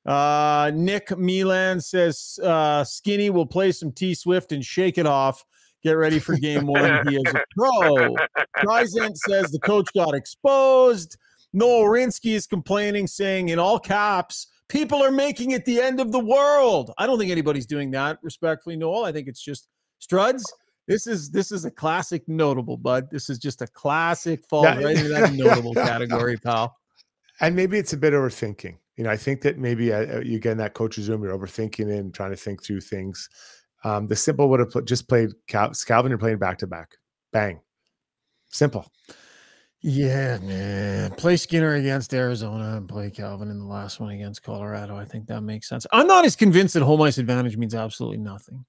Uh, Nick Milan says, uh, Skinny will play some T Swift and shake it off. Get ready for game one. He is a pro. [LAUGHS] Trizent says the coach got exposed. Noel Rinsky is complaining, saying in all caps, people are making it the end of the world. I don't think anybody's doing that, respectfully, Noel. I think it's just Struds. This is this is a classic notable, bud. This is just a classic fall yeah. right into that [LAUGHS] notable category, pal. And maybe it's a bit overthinking. You know, I think that maybe uh, uh, you get in that coach's room, you're overthinking it and trying to think through things. Um, the simple would have put, just played Cal- Calvin. You're playing back to back. Bang. Simple. Yeah, man. Play Skinner against Arizona and play Calvin in the last one against Colorado. I think that makes sense. I'm not as convinced that home ice advantage means absolutely nothing.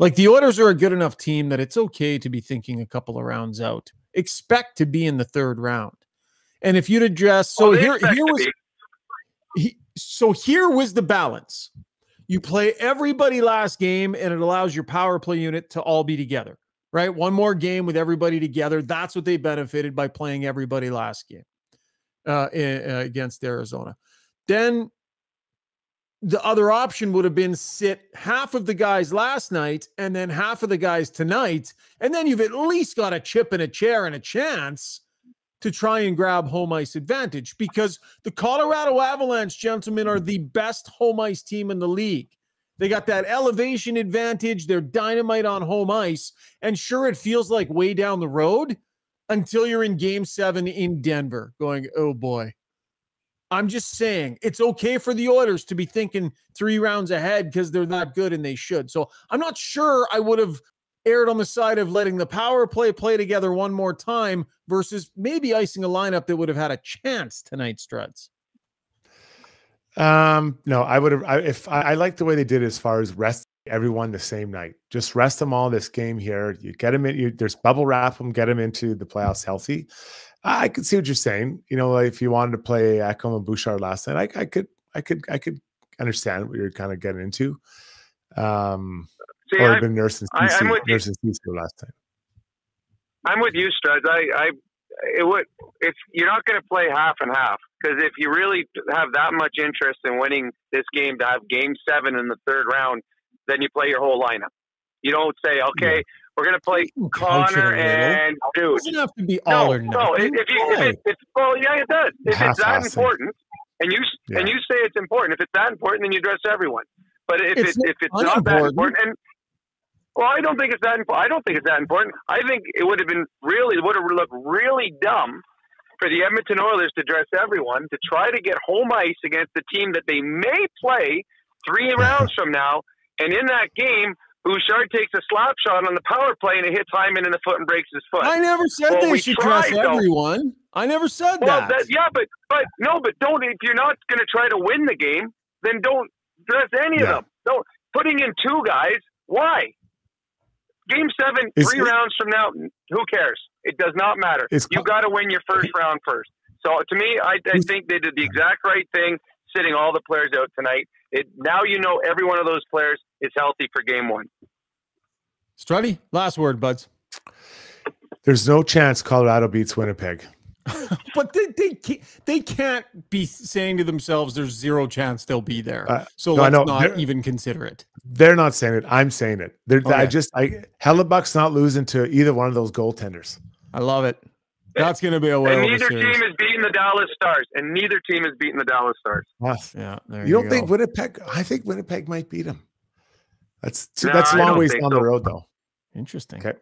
Like the Oilers are a good enough team that it's okay to be thinking a couple of rounds out. Expect to be in the third round. And if you'd address so well, here here was he, so here was the balance. You play everybody last game and it allows your power play unit to all be together, right? One more game with everybody together. That's what they benefited by playing everybody last game uh, in, against Arizona. Then the other option would have been sit half of the guys last night and then half of the guys tonight. And then you've at least got a chip and a chair and a chance to try and grab home ice advantage because the Colorado Avalanche, gentlemen, are the best home ice team in the league. They got that elevation advantage. They're dynamite on home ice. And sure, it feels like way down the road until you're in game seven in Denver going, oh boy, I'm just saying it's okay for the Oilers to be thinking three rounds ahead because they're that good and they should. So I'm not sure I would have aired on the side of letting the power play play together one more time versus maybe icing a lineup that would have had a chance tonight, Struds. Um, no, I would have. I, if I, I like the way they did as far as rest everyone the same night. Just rest them all this game here. You get them in. You, there's bubble wrap them. Get them into the playoffs healthy. I could see what you're saying. You know, if you wanted to play Ekholm and Bouchard last night, I, I could, I could, I could understand what you're kind of getting into. Um, see, or been Nurse and CC, I'm with CC last time. I'm with you, Studs. I, I, it would It's you're not going to play half and half because if you really have that much interest in winning this game to have Game Seven in the third round, then you play your whole lineup. You don't say, okay, yeah. We're going to play Connor and Dude. It doesn't have to be all no, or nothing. No, if, you, if, it, if well, yeah, it does. If it's that important, and you yeah. and you say it's important, if it's that important, then you dress everyone. But if it's, it, if it's not that important, and well, I don't think it's that important. I don't think it's that important. I think it would have been really would have looked really dumb for the Edmonton Oilers to dress everyone to try to get home ice against the team that they may play three [LAUGHS] rounds from now. And in that game, Bouchard takes a slap shot on the power play and it hits Hyman in the foot and breaks his foot. I never said well, they should tried, dress everyone. I never said well, that. that. Yeah, but but no, but don't if you're not going to try to win the game, then don't dress any yeah. of them. Don't putting in two guys. Why? Game seven, is three it, rounds from now, who cares? It does not matter. You got to win your first round first. So to me, I, I think they did the exact right thing, sitting all the players out tonight. It, now you know every one of those players is healthy for game one. Strutty, last word, buds. There's no chance Colorado beats Winnipeg. [LAUGHS] but they, they they can't be saying to themselves there's zero chance they'll be there. Uh, so no, let's not they're, even consider it. They're not saying it. I'm saying it. Okay. I just I Hellebuyck's not losing to either one of those goaltenders. I love it. That's going to be a whale. And neither team is beating the Dallas Stars, and neither team is beating the Dallas Stars. Yes. Yeah. you, you don't go. think Winnipeg? I think Winnipeg might beat them. That's No, that's a I long ways down so. the road, though. Interesting. Okay.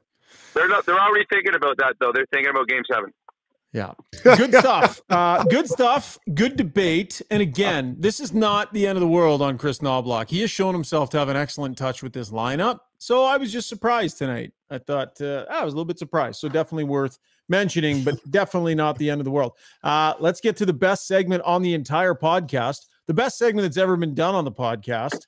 They're not. They're already thinking about that, though. They're thinking about Game Seven. Yeah. [LAUGHS] Good stuff. Uh, good stuff. Good debate. And again, this is not the end of the world on Kris Knoblauch. He has shown himself to have an excellent touch with this lineup. So I was just surprised tonight. I thought uh, I was a little bit surprised. So definitely worth mentioning, but [LAUGHS] definitely not the end of the world. Uh, let's get to the best segment on the entire podcast, the best segment that's ever been done on the podcast.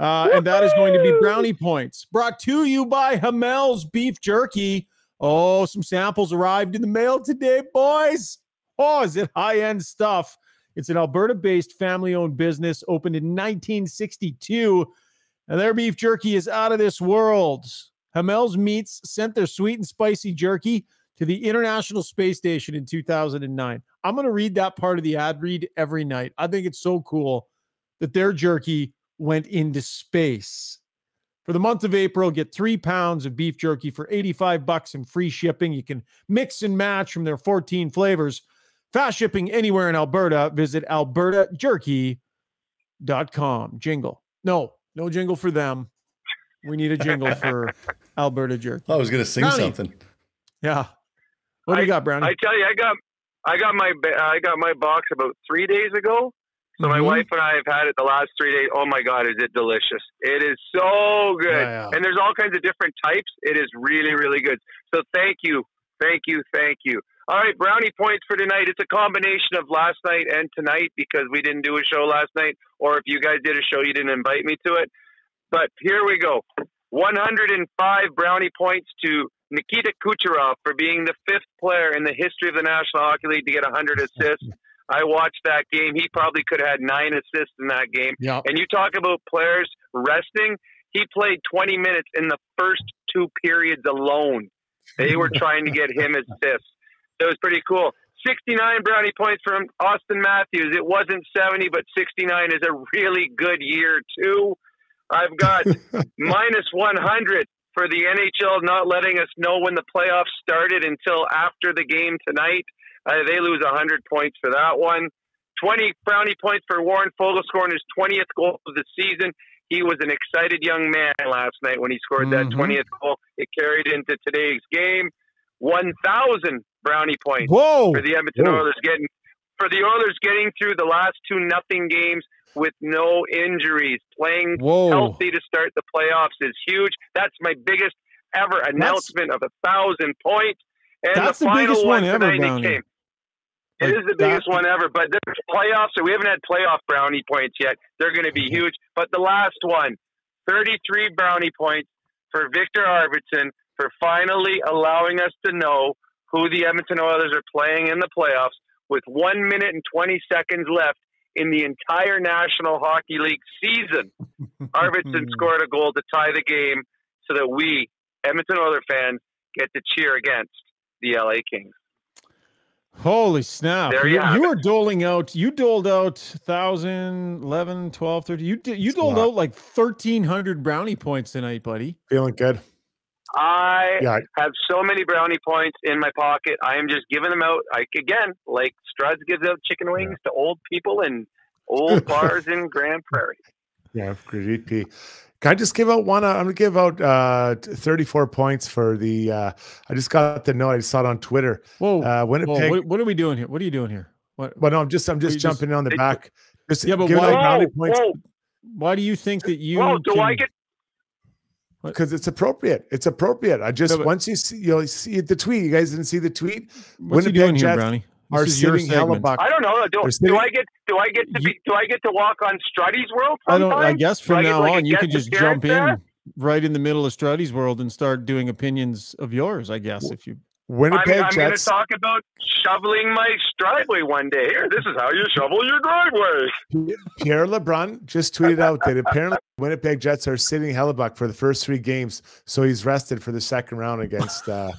Uh, and that is going to be brownie points brought to you by Hamel's beef jerky. Oh, some samples arrived in the mail today, boys. Oh, is it high end stuff? It's an Alberta based family owned business opened in 1962, and their beef jerky is out of this world. Hamel's Meats sent their sweet and spicy jerky to the International Space Station in 2009. I'm going to read that part of the ad read every night. I think it's so cool that their jerky went into space. For the month of April, get three pounds of beef jerky for 85 bucks and free shipping. You can mix and match from their 14 flavors. Fast shipping anywhere in Alberta. Visit albertajerky.com. Jingle. No, no jingle for them. We need a jingle for [LAUGHS] Alberta jerky. I was going to sing Brownie. something. Yeah. What do you got, Brownie? I tell you, I got, I got my, I got my box about three days ago. So my Mhm. wife and I have had it the last three days. Oh my God, is it delicious? It is so good. Yeah, yeah. And there's all kinds of different types. It is really, really good. So thank you. Thank you. Thank you. All right, brownie points for tonight. It's a combination of last night and tonight because we didn't do a show last night, or if you guys did a show, you didn't invite me to it. But here we go 105 brownie points to Nikita Kucherov for being the fifth player in the history of the National Hockey League to get 100 assists. I watched that game. He probably could have had nine assists in that game. Yeah. And you talk about players resting. He played 20 minutes in the first two periods alone. They were trying to get him assists. It was pretty cool. 69 brownie points from Auston Matthews. It wasn't 70, but 69 is a really good year, too. I've got [LAUGHS] minus 100 for the NHL not letting us know when the playoffs started until after the game tonight. Uh, they lose 100 points for that one. 20 brownie points for Warren Foegele scoring his 20th goal of the season. He was an excited young man last night when he scored Mhm. that 20th goal. It carried into today's game. 1,000 brownie points Whoa. for the Edmonton Whoa. Oilers getting for the Oilers getting through the last two nothing games with no injuries. Playing Whoa. healthy to start the playoffs is huge. That's my biggest ever announcement of a thousand points. And That's the the final biggest one ever, tonight Brownie. came. Like it is the biggest that- one ever, but there's playoffs, so we haven't had playoff brownie points yet. They're going to be mm-hmm. huge. But the last one, 33 brownie points for Viktor Arvidsson for finally allowing us to know who the Edmonton Oilers are playing in the playoffs with one minute and 20 seconds left in the entire National Hockey League season. [LAUGHS] Arvidsson scored a goal to tie the game so that we, Edmonton Oilers fans, get to cheer against the LA Kings. Holy snap. There you, you have you it. were doling out, you doled out 1,000, 11, 12, 13. You, did, you doled out like 1,300 brownie points tonight, buddy. Feeling good. I Yeah. have so many brownie points in my pocket. I am just giving them out. Like again, like Struds gives out chicken wings to old people in old [LAUGHS] bars in Grande Prairie. Yeah, great P. Can I just give out one? uh, I'm gonna give out uh, 34 points for the. Uh, I just got the note. I saw it on Twitter. Whoa. Uh, Whoa, Winnipeg. what, what are we doing here? What are you doing here? What, but no, I'm just. I'm just you just- jumping on the back. Just Yeah, but giving why- Whoa, points whoa, why do you think that you. whoa! Do can- I get? because it's appropriate. It's appropriate. I just No, but- once you see you'll see the tweet. You guys didn't see the tweet. What's he Winnipeg doing here, Jets Brownie? Are This is sitting hella segment. I don't know. Do, They're do I get? Do I get to be? Do I get to walk on Strutty's World? I don't. I sometime? guess Do from I get, now like, on, you guest could just jump in there? right in the middle of Strutty's world and start doing opinions of yours, I guess, if you. I'm, Winnipeg I'm going to talk about shoveling my driveway one day. Here, this is how you shovel your driveway. Pierre LeBrun just tweeted out that apparently Winnipeg Jets are sitting Hellebuyck for the first three games, so he's rested for the second round against uh,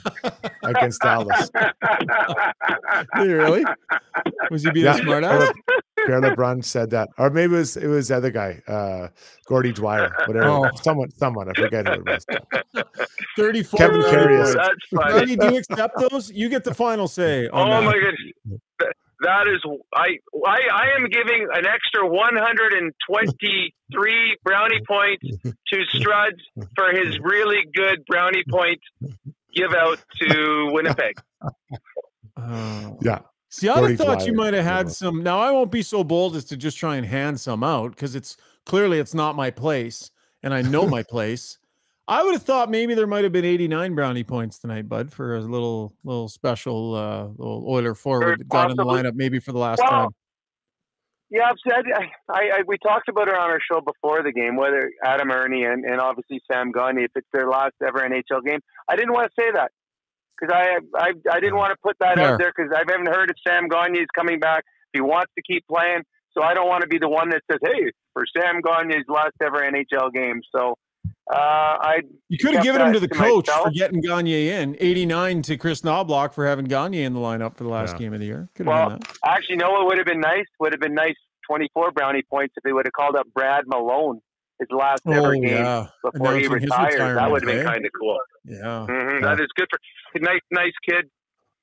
against Dallas. [LAUGHS] really? Was he being yeah. smart ass? Pierre LeBrun said that, or maybe it was it was the other guy, uh, Gordy Dwyer, whatever. Oh. Someone, someone, I forget who it was. [LAUGHS] Thirty-four. Kevin Carey. That's funny. do you accept those? You get the final say. oh that. my goodness. That is, I, I, I am giving an extra 123 brownie points to Struds for his really good brownie point give out to Winnipeg. Uh, yeah. See, I would thought you might have had some. Now, I won't be so bold as to just try and hand some out because it's clearly it's not my place, and I know my place. I would have thought maybe there might have been 89 brownie points tonight, Bud, for a little little special uh, little Oiler forward that got in the lineup maybe for the last well, time. Yeah, I've said I, I, we talked about it on our show before the game, whether Adam Erne and, and obviously Sam Gagner, if it's their last ever NHL game. I didn't want to say that because I, I I didn't want to put that out there because I haven't heard if Sam Gagner is coming back. If he wants to keep playing, so I don't want to be the one that says, "Hey, for Sam Gagner's last ever NHL game." So uh, I you could have given him to the to coach myself. for getting Gagner in. 89 to Kris Knoblauch for having Gagner in the lineup for the last yeah. game of the year. Could well, actually, no, it would have been nice. Would have been nice 24 brownie points if he would have called up Brad Malone his last oh, ever game yeah. before he retired. That would have been kind of cool. Yeah. Mm-hmm. yeah. that is good for nice, nice kid.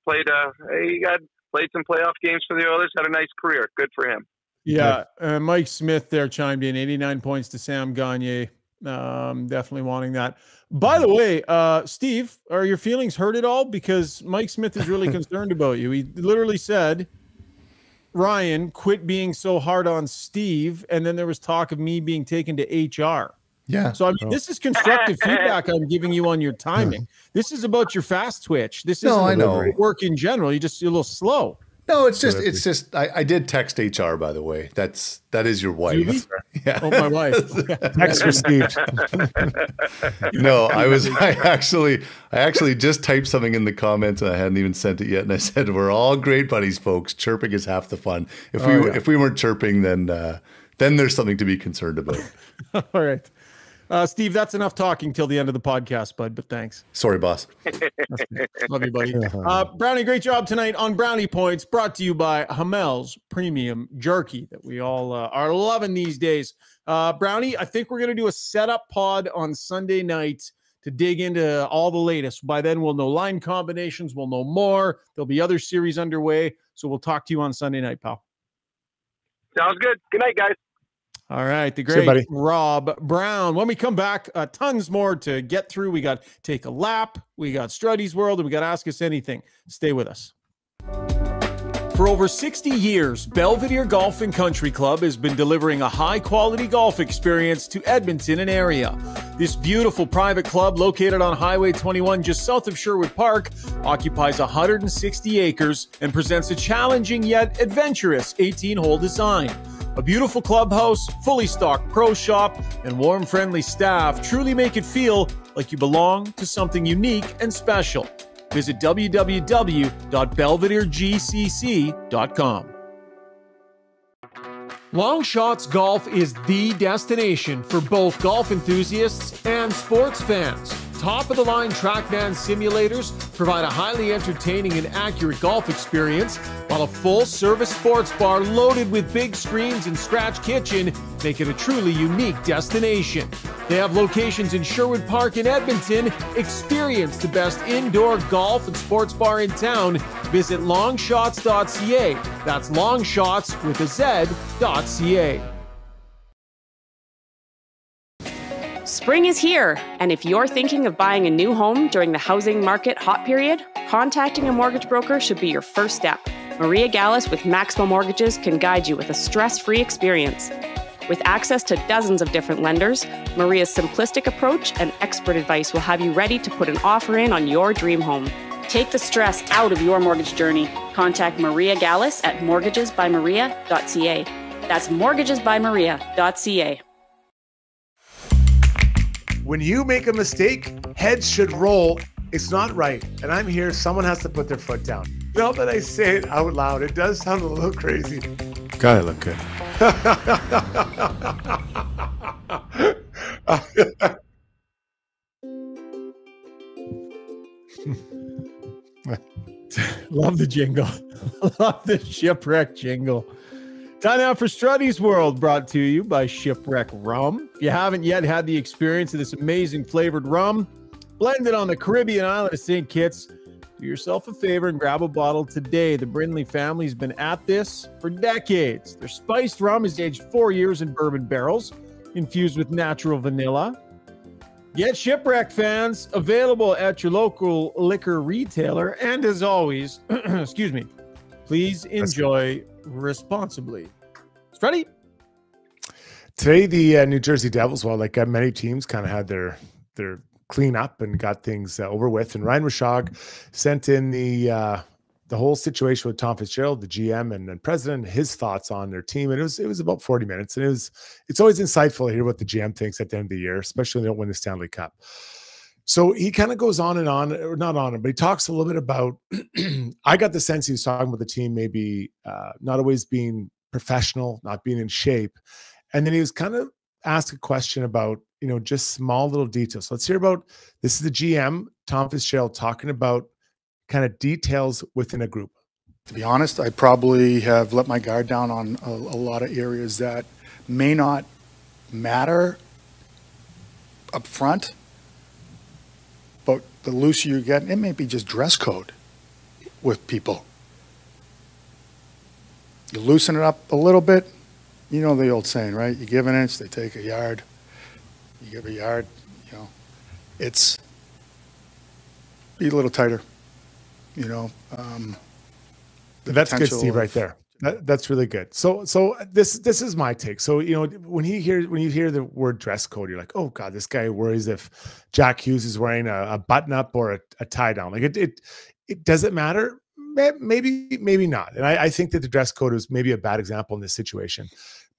Played, uh, he got played some playoff games for the Oilers. Had a nice career. Good for him. Yeah, uh, Mike Smith there chimed in 89 points to Sam Gagner. Um, definitely wanting that. By the way, uh, Steve, are your feelings hurt at all? Because Mike Smith is really [LAUGHS] concerned about you. He literally said, Ryan, quit being so hard on Steve. And then there was talk of me being taken to HR. Yeah. So I mean, this is constructive [LAUGHS] feedback I'm giving you on your timing. This is about your fast twitch. This is no, I know. work in general. You just you're a little slow. No, it's just it's just I, I did text HR by the way. That's that is your wife. [LAUGHS] Yeah. Oh, my wife. [LAUGHS] text received. [LAUGHS] no, I was I actually I actually just typed something in the comments and I hadn't even sent it yet. And I said we're all great buddies, folks. Chirping is half the fun. If oh, we yeah. if we weren't chirping, then uh, then there's something to be concerned about. all right. Uh, Steve, that's enough talking till the end of the podcast, bud. But thanks. Sorry, boss. Love you, buddy. [LAUGHS] Uh, Brownie, great job tonight on Brownie Points, brought to you by Hamel's Premium Jerky that we all uh, are loving these days. Uh, Brownie, I think we're going to do a setup pod on Sunday night to dig into all the latest. By then, we'll know line combinations, we'll know more. There'll be other series underway. So we'll talk to you on Sunday night, pal. Sounds good. Good night, guys. All right, the great Rob Brown. When we come back, uh, tons more to get through. We got take a lap, we got Struddy's World, and we got Ask Us Anything. Stay with us. For over 60 years, Belvedere Golf and Country Club has been delivering a high quality golf experience to Edmonton and area. This beautiful private club, located on Highway 21 just south of Sherwood Park, occupies 160 acres and presents a challenging yet adventurous 18 hole design. A beautiful clubhouse, fully stocked pro shop, and warm, friendly staff truly make it feel like you belong to something unique and special. Visit www.belvederegcc.com. Long Shots Golf is the destination for both golf enthusiasts and sports fans. Top of the line Trackman simulators provide a highly entertaining and accurate golf experience, while a full service sports bar loaded with big screens and scratch kitchen make it a truly unique destination. They have locations in Sherwood Park and Edmonton. Experience the best indoor golf and sports bar in town. Visit longshots.ca. That's longshots with a Z.ca. Spring is here, and if you're thinking of buying a new home during the housing market hot period, contacting a mortgage broker should be your first step. Maria Gallus with Maximo Mortgages can guide you with a stress free experience. With access to dozens of different lenders, Maria's simplistic approach and expert advice will have you ready to put an offer in on your dream home. Take the stress out of your mortgage journey. Contact Maria Gallus at mortgagesbymaria.ca. That's mortgagesbymaria.ca. When you make a mistake, heads should roll. It's not right. And I'm here. Someone has to put their foot down. Now that I say it out loud, it does sound a little crazy. Gotta look good. [LAUGHS] Love the jingle. [LAUGHS] Love the shipwreck jingle. Time now for Struddy's World, brought to you by Shipwreck Rum. If you haven't yet had the experience of this amazing flavored rum, blended on the Caribbean island of St. Kitts, do yourself a favor and grab a bottle today. The Brinley family's been at this for decades. Their spiced rum is aged four years in bourbon barrels, infused with natural vanilla. Get Shipwreck fans available at your local liquor retailer. And as always, [CLEARS THROAT] excuse me, please enjoy responsibly. Ready? Today, the uh, New Jersey Devils, well, like uh, many teams, kind of had their their clean up and got things uh, over with. And Ryan Rishaug sent in the uh, the whole situation with Tom Fitzgerald, the GM and, and president, his thoughts on their team. And it was it was about 40 minutes. And it was it's always insightful to hear what the GM thinks at the end of the year, especially when they don't win the Stanley Cup. So he kind of goes on and on, or not on, but he talks a little bit about. [CLEARS THROAT] I got the sense he was talking about the team maybe uh, not always being professional, not being in shape, and then he was kind of asked a question about you know just small little details. So let's hear about this is the GM Tom Fitzgerald talking about kind of details within a group. To be honest, I probably have let my guard down on a, a lot of areas that may not matter up front but the looser you get, it may be just dress code with people. You loosen it up a little bit, you know the old saying, right? You give an inch, they take a yard. You give a yard, you know. It's be a little tighter, you know. Um, That's good, Steve, right there. That, that's really good. So, so this this is my take. So, you know, when he hears when you hear the word dress code, you're like, oh god, this guy worries if Jack Hughes is wearing a, a button up or a, a, tie down. Like it, it, it doesn't matter. Maybe, maybe not. And I, I think that the dress code is maybe a bad example in this situation.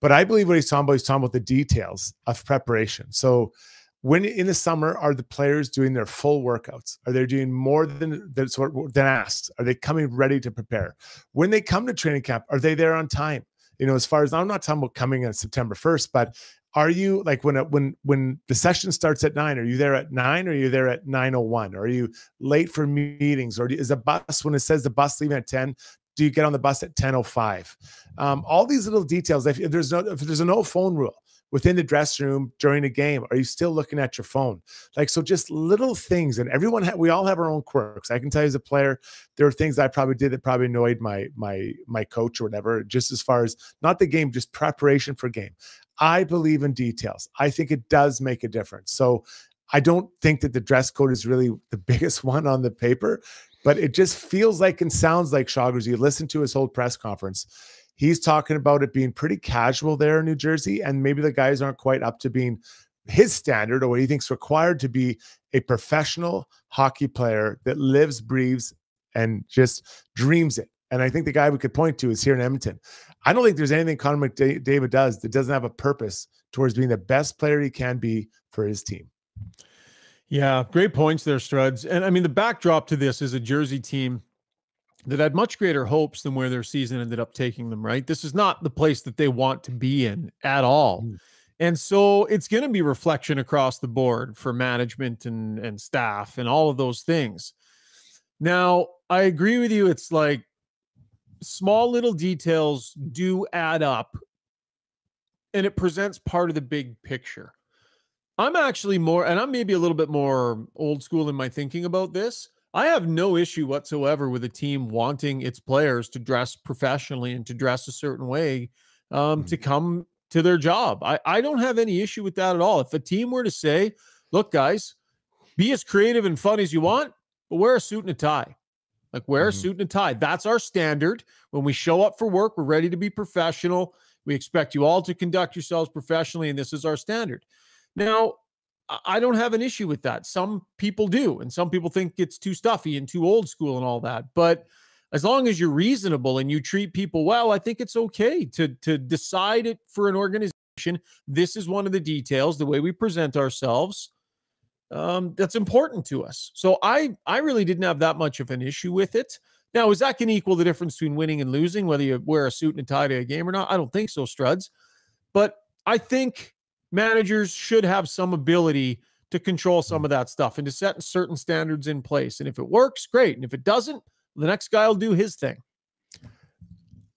But I believe what he's talking about, he's talking about the details of preparation. So, when in the summer are the players doing their full workouts? Are they doing more than than, asked are they coming ready to prepare? When they come to training camp are they there on time? You know as far as i'm not talking about coming on september 1st but are you like when when when the session starts at nine are you there at nine or are you there at 901 or are you late for meetings or is a bus when it says the bus leaving at 10 do you get on the bus at 1005 um, all these little details if, if there's no if there's a no phone rule within the dressing room during a game? Are you still looking at your phone? Like, so just little things. And everyone, ha- we all have our own quirks. I can tell you as a player, there are things I probably did that probably annoyed my, my, my coach or whatever, just as far as not the game, just preparation for game. I believe in details. I think it does make a difference. So I don't think that the dress code is really the [LAUGHS] biggest one on the paper, but it just feels like and sounds like Shoggers. You listen to his whole press conference He's talking about it being pretty casual there in New Jersey, and maybe the guys aren't quite up to being his standard or what he thinks required to be a professional hockey player that lives, breathes, and just dreams it. And I think the guy we could point to is here in Edmonton. I don't think there's anything Connor McDavid does that doesn't have a purpose towards being the best player he can be for his team. Yeah, great points there, Struds. And I mean, the backdrop to this is a Jersey team that had much greater hopes than where their season ended up taking them, right? This is not the place that they want to be in at all. Mm. And so it's going to be reflection across the board for management and, and staff and all of those things. Now, I agree with you. It's like small little details do add up and it presents part of the big picture. I'm actually more, and I'm maybe a little bit more old school in my thinking about this. I have no issue whatsoever with a team wanting its players to dress professionally and to dress a certain way um, mm-hmm. to come to their job. I, I don't have any issue with that at all. If a team were to say, look, guys, be as creative and fun as you want, but wear a suit and a tie. Like wear mm-hmm. a suit and a tie. That's our standard. When we show up for work, we're ready to be professional. We expect you all to conduct yourselves professionally, and this is our standard. Now, I don't have an issue with that. Some people do, and some people think it's too stuffy and too old school and all that. But as long as you're reasonable and you treat people well, I think it's okay to to decide it for an organization. This is one of the details, the way we present ourselves. Um, that's important to us. So I I really didn't have that much of an issue with it. Now, is that going to equal the difference between winning and losing, whether you wear a suit and a tie to a game or not? I don't think so, Struds. But I think managers should have some ability to control some of that stuff and to set certain standards in place. And if it works, great. And if it doesn't, the next guy will do his thing.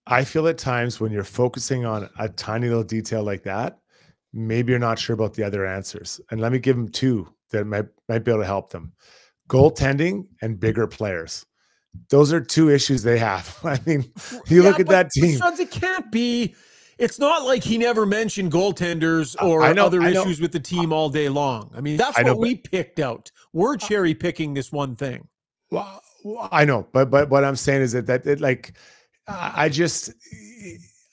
I feel at times when you're focusing on a tiny little detail like that, maybe you're not sure about the other answers. And let me give them two that might might be able to help them. Goaltending and bigger players. Those are two issues they have. [LAUGHS] I mean, you yeah, look at that team. It can't be. It's not like he never mentioned goaltenders or know, other issues with the team all day long. I mean, that's I what we picked out. We're cherry picking this one thing. Well, I know, but but what I'm saying is that that it, like I just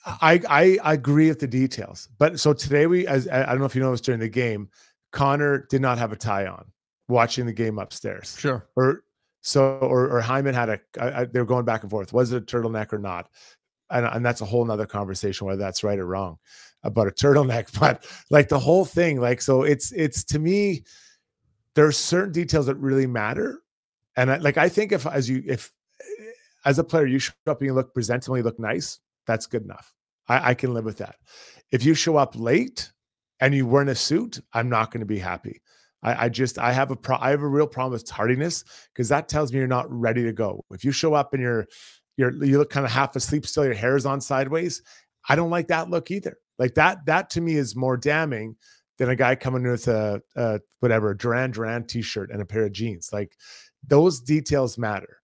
I I agree with the details. But so today we as I don't know if you noticed during the game, Connor did not have a tie on watching the game upstairs. Sure. Or so or or Hyman had a, a they were going back and forth. Was it a turtleneck or not? And, and that's a whole nother conversation whether that's right or wrong about a turtleneck. [LAUGHS] But like the whole thing, like so it's it's to me, there are certain details that really matter. And I, like I think if as you if as a player you show up and you look presentable, you look nice, that's good enough. I, I can live with that. If you show up late and you weren't a suit, I'm not going to be happy. I, I, just I have a pro, I have a real problem with tardiness because that tells me you're not ready to go. If you show up and you're you're you look kind of half asleep still, your hair is on sideways. I don't like that look either. Like that that to me is more damning than a guy coming with a, a whatever Duran Duran t-shirt and a pair of jeans. Like those details matter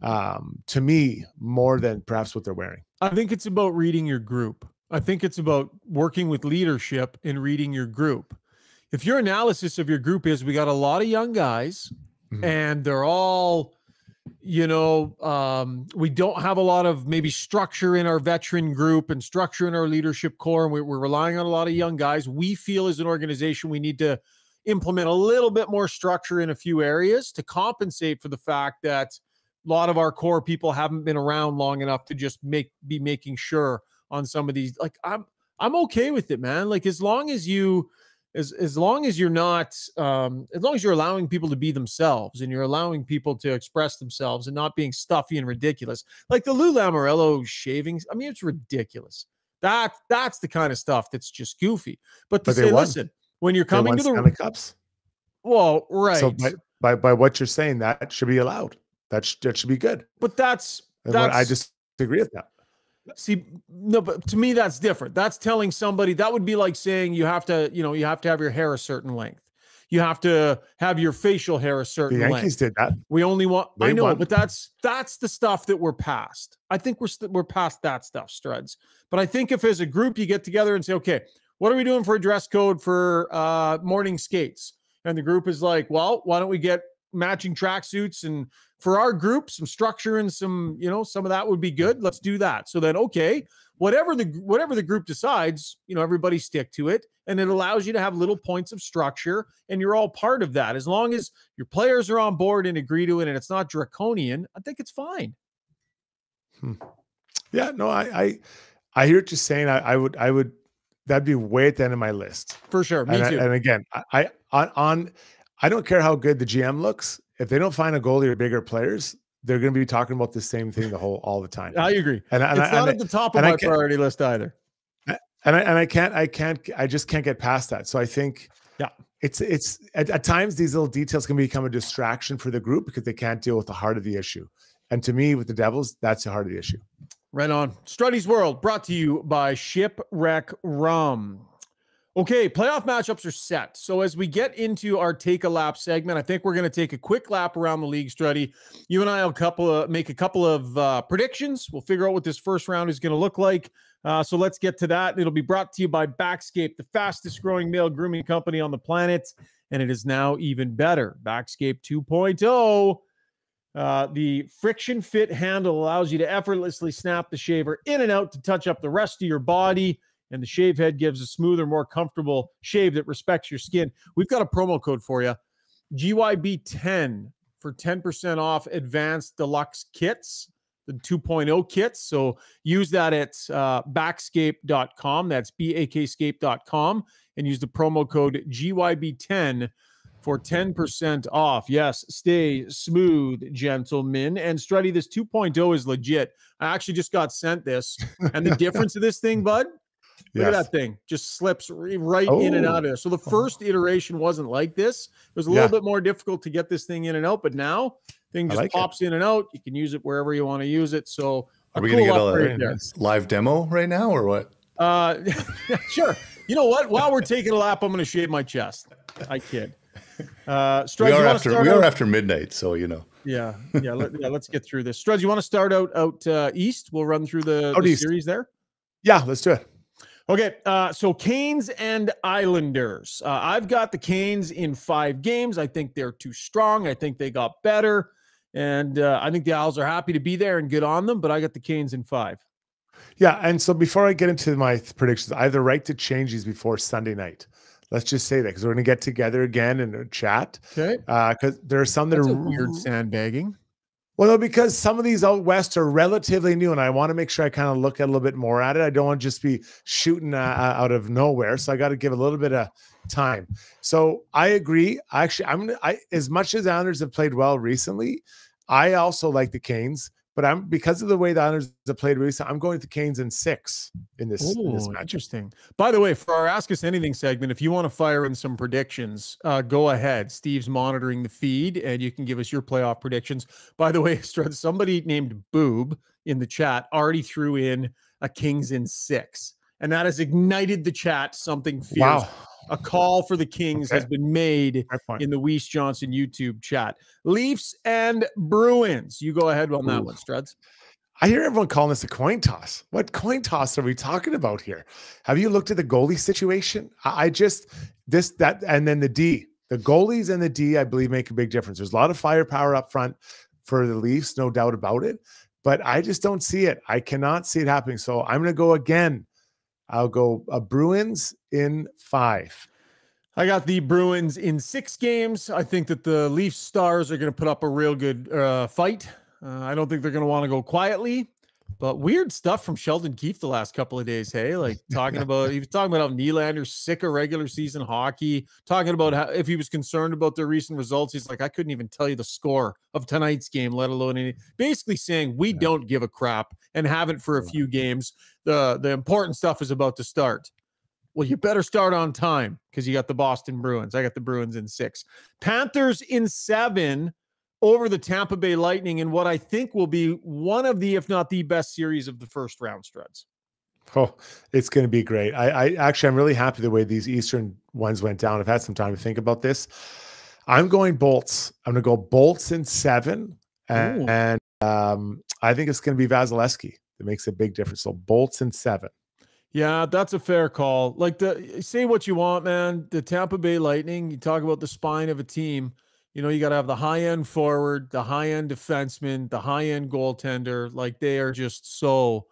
um, to me more than perhaps what they're wearing. I think it's about reading your group. I think it's about working with leadership and reading your group. If your analysis of your group is we got a lot of young guys mm-hmm. and they're all, you know, um, we don't have a lot of maybe structure in our veteran group and structure in our leadership core, and we're, we're relying on a lot of young guys. We feel as an organization we need to implement a little bit more structure in a few areas to compensate for the fact that a lot of our core people haven't been around long enough to just make be making sure on some of these like i'm i'm okay with it man like as long as you as as long as you're not um as long as you're allowing people to be themselves and you're allowing people to express themselves and not being stuffy and ridiculous like the lou lamoriello shavings i mean it's ridiculous. That that's the kind of stuff that's just goofy. But to but say listen when you're coming to the cups. Well right. so by, by by what you're saying that should be allowed. That, sh- that should be good. But that's, that's I just agree with that. See, no, but to me, that's different. That's telling somebody that would be like saying you have to, you know, you have to have your hair a certain length. You have to have your facial hair a certain the Yankees length. did that. We only want. They I know, won. but that's that's the stuff that we're past. I think we're st- we're past that stuff, Struds. But I think if as a group you get together and say, okay, what are we doing for a dress code for uh, morning skates? And the group is like, well, why don't we get matching tracksuits and for our group some structure and some you know some of that would be good. Let's do that. So then okay whatever the whatever the group decides you know everybody stick to it. And it allows you to have little points of structure and you're all part of that. As long as your players are on board and agree to it and it's not draconian i think it's fine. Hmm. yeah no i i i hear what you're saying. I, I would i would that'd be way at the end of my list. For sure. Me and too. I, and again I, I on, on I don't care how good the GM looks. If they don't find a goalie or bigger players, they're going to be talking about the same thing the whole all the time. I agree. And, and it's I, not and at the top of my priority list either. And I and I can't I can't I just can't get past that. So I think yeah, it's it's at, at times these little details can become a distraction for the group because they can't deal with the heart of the issue. And to me, with the Devils, that's the heart of the issue. Right on. Struddy's World brought to you by Shipwreck Rum. Okay, playoff matchups are set. So as we get into our take a lap segment, I think we're going to take a quick lap around the league, Struddy. You and I will couple of, make a couple of uh, predictions. We'll figure out what this first round is going to look like. Uh, so let's get to that. It'll be brought to you by Bakscape, the fastest growing male grooming company on the planet, and it is now even better. Bakscape 2.0. Uh, the friction fit handle allows you to effortlessly snap the shaver in and out to touch up the rest of your body and the shave head gives a smoother, more comfortable shave that respects your skin. We've got a promo code for you GYB10 for 10% off advanced deluxe kits, the 2.0 kits. So use that at uh, backscape.com. That's B A K scape.com and use the promo code GYB10 for 10% off. Yes, stay smooth, gentlemen. And Struddy, this 2.0 is legit. I actually just got sent this. And the [LAUGHS] difference of this thing, bud, Look yes. at that thing. Just slips right oh. in and out of there. So the [LAUGHS] first iteration wasn't like this. It was a little yeah. bit more difficult to get this thing in and out, but now thing just like pops it. in and out. You can use it wherever you want to use it. So are we cool going to get a live demo right now or what? Uh, [LAUGHS] sure. You know what? While we're taking a lap, I'm going to shave my chest. I kid. Uh, Strud, we are after we out? are after midnight, so you know. Yeah, [LAUGHS] yeah, let, yeah. Let's get through this. Strud, you want to start out out uh, east? We'll run through the, the series there. Yeah, let's do it. Okay, uh, so Canes and Islanders. Uh, I've got the Canes in five games. I think they're too strong. I think they got better, and uh, I think the Isles are happy to be there and good on them. But I got the Canes in five. Yeah, and so before I get into my predictions, I have the right to change these before Sunday night. Let's just say that because we're going to get together again and chat. Okay. Because uh, there are some that That's are weird sandbagging. Well, because some of these out west are relatively new, and I want to make sure I kind of look a little bit more at it. I don't want to just be shooting uh, uh out of nowhere, so I got to give a little bit of time. So I agree. Actually, I'm I as much as Islanders have played well recently, I also like the Canes. But I'm because of the way the Islanders have played recently, I'm going to Canes in six in this, Ooh, in this match. Interesting. By the way, for our Ask Us Anything segment, if you want to fire in some predictions, uh, go ahead. Steve's monitoring the feed, and you can give us your playoff predictions. By the way, [LAUGHS] somebody named Boob in the chat already threw in a Kings in six, and that has ignited the chat something fierce. Wow a call for the Kings okay. has been made in the Weiss Johnson YouTube chat. Leafs and Bruins. You go ahead on that one, Struds. I hear everyone calling this a coin toss. What coin toss are we talking about here? Have you looked at the goalie situation? I just this that and then the D. The goalies and the D, I believe, make a big difference. There's a lot of firepower up front for the Leafs, no doubt about it. But I just don't see it. I cannot see it happening. So I'm going to go again I'll go a uh, Bruins in five. I got the Bruins in six games. I think that the Leafs stars are going to put up a real good uh, fight. Uh, I don't think they're going to want to go quietly. But weird stuff from Sheldon Keefe the last couple of days. Hey, like talking [LAUGHS] about he was talking about how Nylander's sick of regular season hockey. Talking about how if he was concerned about their recent results, he's like, I couldn't even tell you the score of tonight's game, let alone any. Basically saying we yeah. don't give a crap and haven't for a few games. the The important stuff is about to start. Well, you better start on time because you got the Boston Bruins. I got the Bruins in six. Panthers in seven over the Tampa Bay Lightning in what I think will be one of the, if not the best series of the first round Struds. Oh, it's going to be great. I, I actually, I'm really happy the way these Eastern ones went down. I've had some time to think about this. I'm going Bolts. I'm going to go Bolts in seven. And, and um, I think it's going to be Vasilevskiy that makes a big difference. So Bolts in seven. Yeah, that's a fair call. Like the say what you want, man. The Tampa Bay Lightning, you talk about the spine of a team you know, you got to have the high end forward, the high end defenseman, the high end goaltender. Like they are just so,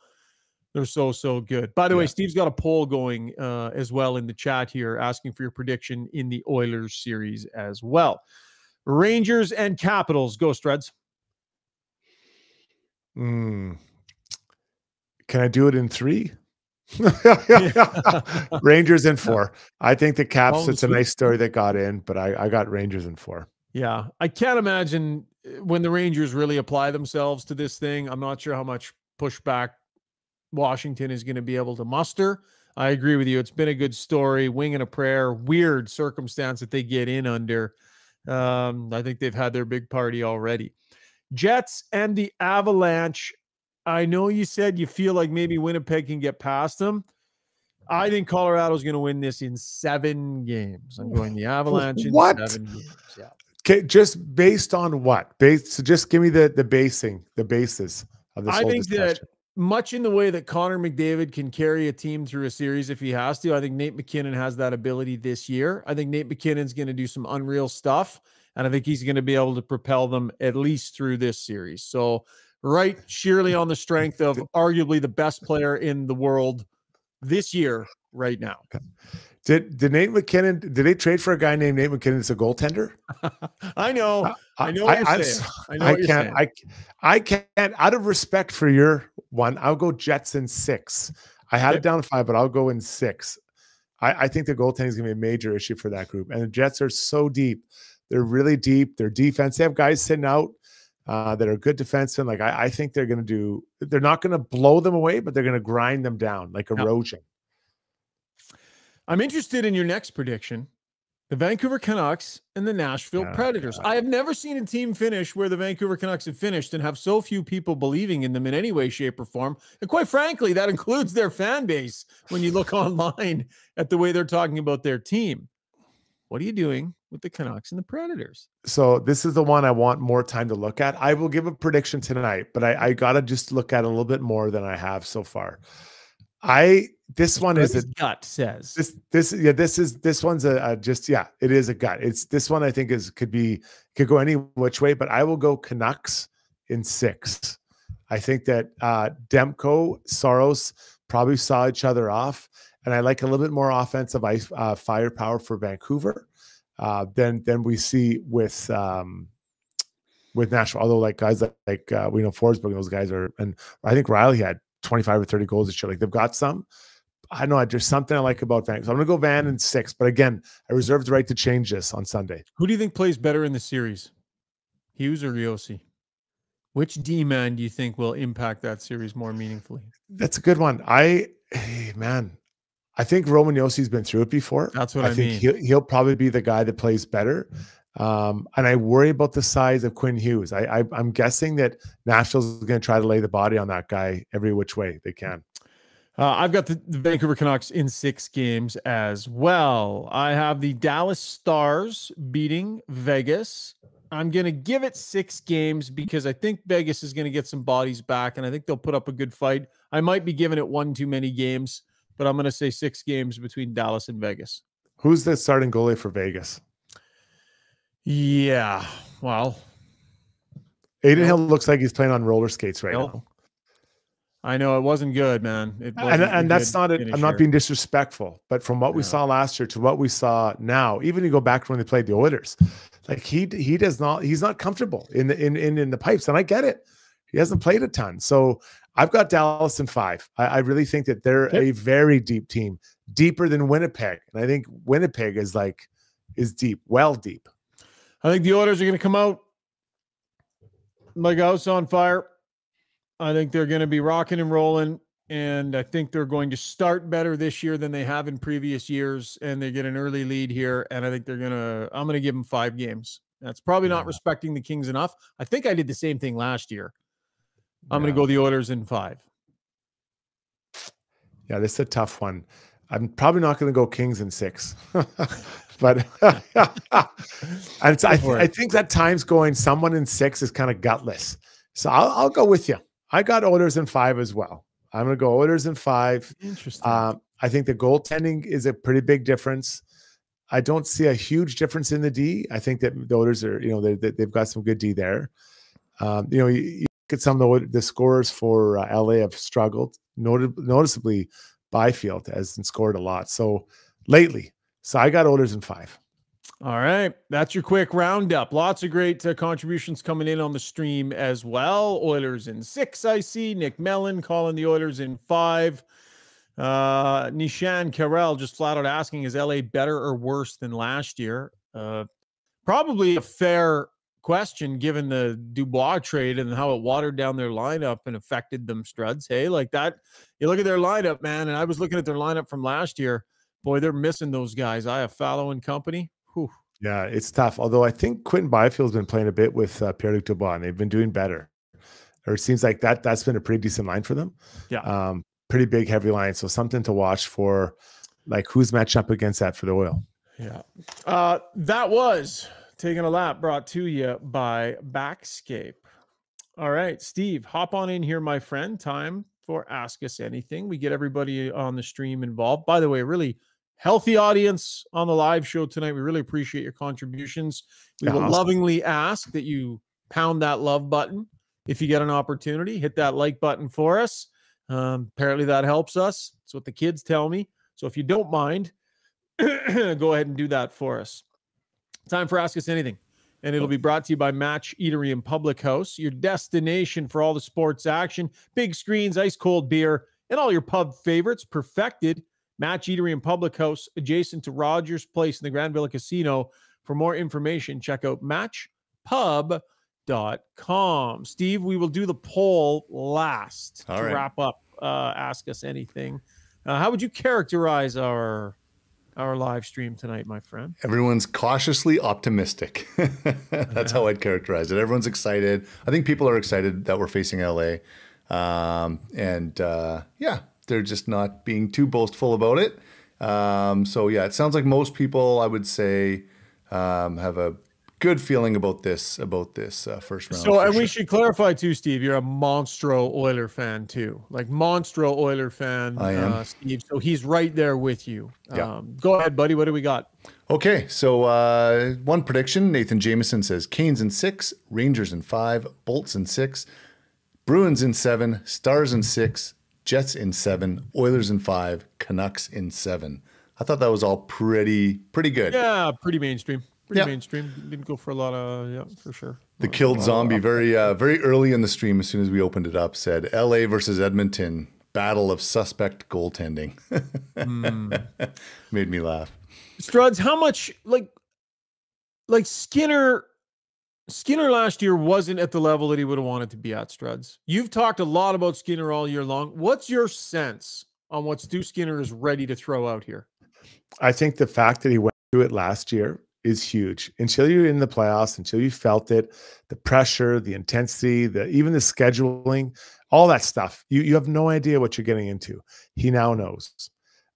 they're so, so good. By the yeah. way, Steve's got a poll going uh, as well in the chat here asking for your prediction in the Oilers series as well. Rangers and Capitals, Go Struds. Mm. Can I do it in three? [LAUGHS] Rangers in four. I think the Caps, it's a nice story that got in, but I, I got Rangers in four. Yeah, I can't imagine eh, when the Rangers really apply themselves to this thing. I'm not sure how much pushback Washington is going to be able to muster. I agree with you. It's been a good story, wing and a prayer, weird circumstance that they get in under. Um, I think they've had their big party already. Jets and the Avalanche. I know you said you feel like maybe Winnipeg can get past them. I think Colorado's going to win this in seven games. I'm going the Avalanche in what? seven games. Yeah. Okay, just based on what? Base. So just give me the the basing, the basis of this. I think discussion. that much in the way that Connor McDavid can carry a team through a series if he has to. I think Nate MacKinnon has that ability this year. I think Nate MacKinnon's going to do some unreal stuff, and I think he's going to be able to propel them at least through this series. So, right, sheerly on the [LAUGHS] strength of arguably the best player in the world this year, right now. Did did Nate MacKinnon? Did they trade for a guy named Nate MacKinnon as a goaltender? [LAUGHS] I know. I know what I, saying. I, know I can't. Saying. I I can't. Out of respect for your one, I'll go Jets in six. I had okay. it down five, but I'll go in six. I, I think the goaltending is going to be a major issue for that group, and the Jets are so deep. They're really deep. Their defense. They have guys sitting out uh, that are good defensemen. Like I, I think they're going to do. They're not going to blow them away, but they're going to grind them down like erosion. I'm interested in your next prediction. The Vancouver Canucks and the Nashville Oh, Predators. I have never seen a team finish where the Vancouver Canucks have finished and have so few people believing in them in any way, shape, or form. And quite frankly, that includes their fan base when you look [LAUGHS] online at the way they're talking about their team. What are you doing with the Canucks and the Predators? So this is the one I want more time to look at. I will give a prediction tonight, but I, I gotta just look at a little bit more than I have so far. I this one is a gut says. this this yeah this is this one's a, a just yeah it is a gut. It's this one I think is could be could go any which way, but I will go Canucks in six. I think that uh Demko Saros probably saw each other off, and I like a little bit more offensive ice uh, firepower for Vancouver uh, than than we see with um, with Nashville. Although like guys like, like uh, we know Forsberg, those guys are, and I think Riley had 25 or 30 goals this year. Like they've got some. I don't know there's something I like about Van. So I'm gonna go Van in six, but again, I reserve the right to change this on Sunday. Who do you think plays better in the series? Hughes or Josi? Which D man do you think will impact that series more meaningfully? That's a good one. I hey, [SIGHS] man, I think Roman Josi's been through it before. That's what I, I think mean. he'll, he'll probably be the guy that plays better. Um, and I worry about the size of Quinn Hughes. I, I I'm guessing that Nashville's going to try to lay the body on that guy every which way they can. Uh, I've got the, the Vancouver Canucks in six games as well. I have the Dallas Stars beating Vegas. I'm going to give it six games because I think Vegas is going to get some bodies back and I think they'll put up a good fight. I might be giving it one too many games, but I'm going to say six games between Dallas and Vegas. Who's the starting goalie for Vegas? Yeah. Well, Adin Hill looks like he's playing on roller skates right Hill. now. I know it wasn't good, man. It And, and that's not it. I'm not being disrespectful, but from what we saw last year to what we saw now, even you go back to when they played the Oilers, like he he does not he's not comfortable in the in in, in the pipes, and I get it. He hasn't played a ton, so I've got Dallas in five. I, I really think that they're a very deep team, deeper than Winnipeg, and I think Winnipeg is like is deep, well deep. I think the Oilers are going to come out like a house on fire. I think they're going to be rocking and rolling. And I think they're going to start better this year than they have in previous years. And they get an early lead here. And I think they're going to, I'm going to give them five games. That's probably not respecting the Kings enough. I think I did the same thing last year. I'm going to go the Oilers in five. Yeah, this is a tough one. I'm probably not going to go Kings in six, [LAUGHS] but [LAUGHS] and so I, for I think that time's going. Someone in six is kind of gutless, so I'll, I'll go with you. I got Oilers in five as well. I'm going to go Oilers in five. Interesting. Um, I think the goaltending is a pretty big difference. I don't see a huge difference in the D. I think that the Oilers are, you know, they, they've got some good D there. Um, you know, you, at some of the, the scorers for uh, LA have struggled, noted, noticeably. Byfield hasn't scored a lot. So lately, so I got Oilers in five. All right. That's your quick roundup. Lots of great uh, contributions coming in on the stream as well. Oilers in six, I see. Nick Mellon calling the Oilers in five. Uh, Nishan Carell just flat out asking, is LA better or worse than last year? Uh, probably a fair question given the Dubois trade and how it watered down their lineup and affected them, Struds. Hey, like that. You look at their lineup, man, and I was looking at their lineup from last year. Boy, they're missing those guys. Iafallo and company. Whew. Yeah, it's tough. Although I think Quinton Byfield's been playing a bit with uh, Pierre Luc Dubois, and they've been doing better. Or it seems like that that's been a pretty decent line for them. Yeah. Um, pretty big, heavy line. So something to watch for. Like who's matched up against that for the oil? Yeah. Uh, that was taking a lap brought to you by Bakscape. All right, Steve, hop on in here, my friend. Time for Ask Us Anything. We get everybody on the stream involved. By the way, really healthy audience on the live show tonight. We really appreciate your contributions. We will awesome. lovingly ask that you pound that love button if you get an opportunity. Hit that like button for us. Um, apparently, that helps us. That's what the kids tell me. So if you don't mind, [CLEARS THROAT] go ahead and do that for us. Time for Ask Us Anything. And it'll be brought to you by Match Eatery and Public House, your destination for all the sports action, big screens, ice cold beer, and all your pub favorites. Perfected. Match Eatery and Public House, adjacent to Rogers Place in the Grand Villa Casino. For more information, check out matchpub.com. Steve, we will do the poll last All to right. wrap up. Uh, ask us anything. Uh, how would you characterize our our live stream tonight, my friend. Everyone's cautiously optimistic. [LAUGHS] That's how I'd characterize it. Everyone's excited. I think people are excited that we're facing LA. Um, and uh, yeah, they're just not being too boastful about it. Um, so yeah, it sounds like most people, I would say, um, have a good feeling about this about this uh, first round. So, and sure. we should clarify too, Steve. You're a Monstro Oiler fan too, like Monstro Oiler fan. I am, uh, Steve. So he's right there with you. Yeah. Um, go ahead, buddy. What do we got? Okay, so uh, one prediction: Nathan Jameson says Canes in six, Rangers in five, Bolts in six, Bruins in seven, Stars in six, Jets in seven, Oilers in five, Canucks in seven. I thought that was all pretty pretty good. Yeah, pretty mainstream pretty yep. mainstream. Didn't go for a lot of yeah, for sure. The killed zombie very uh, very early in the stream. As soon as we opened it up, said L.A. versus Edmonton battle of suspect goaltending. mm. [LAUGHS] Made me laugh. Struds, how much like like Skinner? Skinner last year wasn't at the level that he would have wanted to be at. Struds, you've talked a lot about Skinner all year long. What's your sense on what Stu Skinner is ready to throw out here? I think the fact that he went through it last year is huge. Until you're in the playoffs, until you felt it, the pressure, the intensity, the even the scheduling, all that stuff, you you have no idea what you're getting into. He now knows.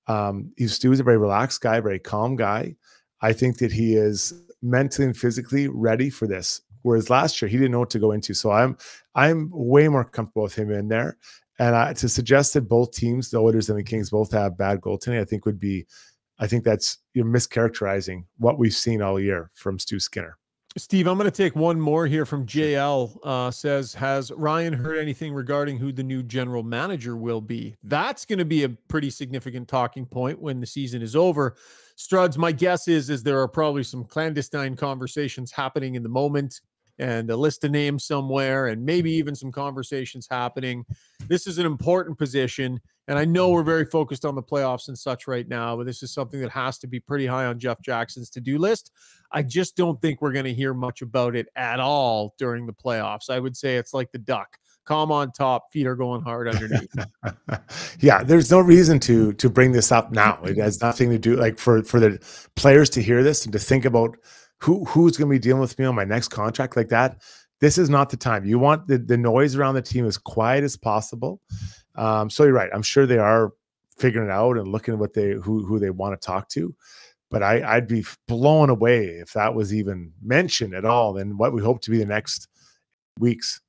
Um, he's Stu's a very relaxed guy, very calm guy. I think that he is mentally and physically ready for this. Whereas last year he didn't know what to go into. So I'm I'm way more comfortable with him in there. And uh, to suggest that both teams, the Oilers and the Kings, both have bad goaltending, I think would be I think that's you're mischaracterizing what we've seen all year from Stu Skinner. Steve, I'm going to take one more here from JL. Uh, says, has Ryan heard anything regarding who the new general manager will be? That's going to be a pretty significant talking point when the season is over. Struds, my guess is is there are probably some clandestine conversations happening in the moment and a list of names somewhere and maybe mm-hmm. even some conversations happening. This is an important position. And I know we're very focused on the playoffs and such right now, but this is something that has to be pretty high on Jeff Jackson's to do list. I just don't think we're going to hear much about it at all during the playoffs. I would say it's like the duck calm on top, feet are going hard underneath. [LAUGHS] yeah, there's no reason to to bring this up now. It has nothing to do like for for the players to hear this and to think about who who's going to be dealing with me on my next contract like that this is not the time. You want the, the noise around the team as quiet as possible. Um, so you're right i'm sure they are figuring it out and looking at what they who who they want to talk to but I, i'd be blown away if that was even mentioned at all and what we hope to be the next weeks.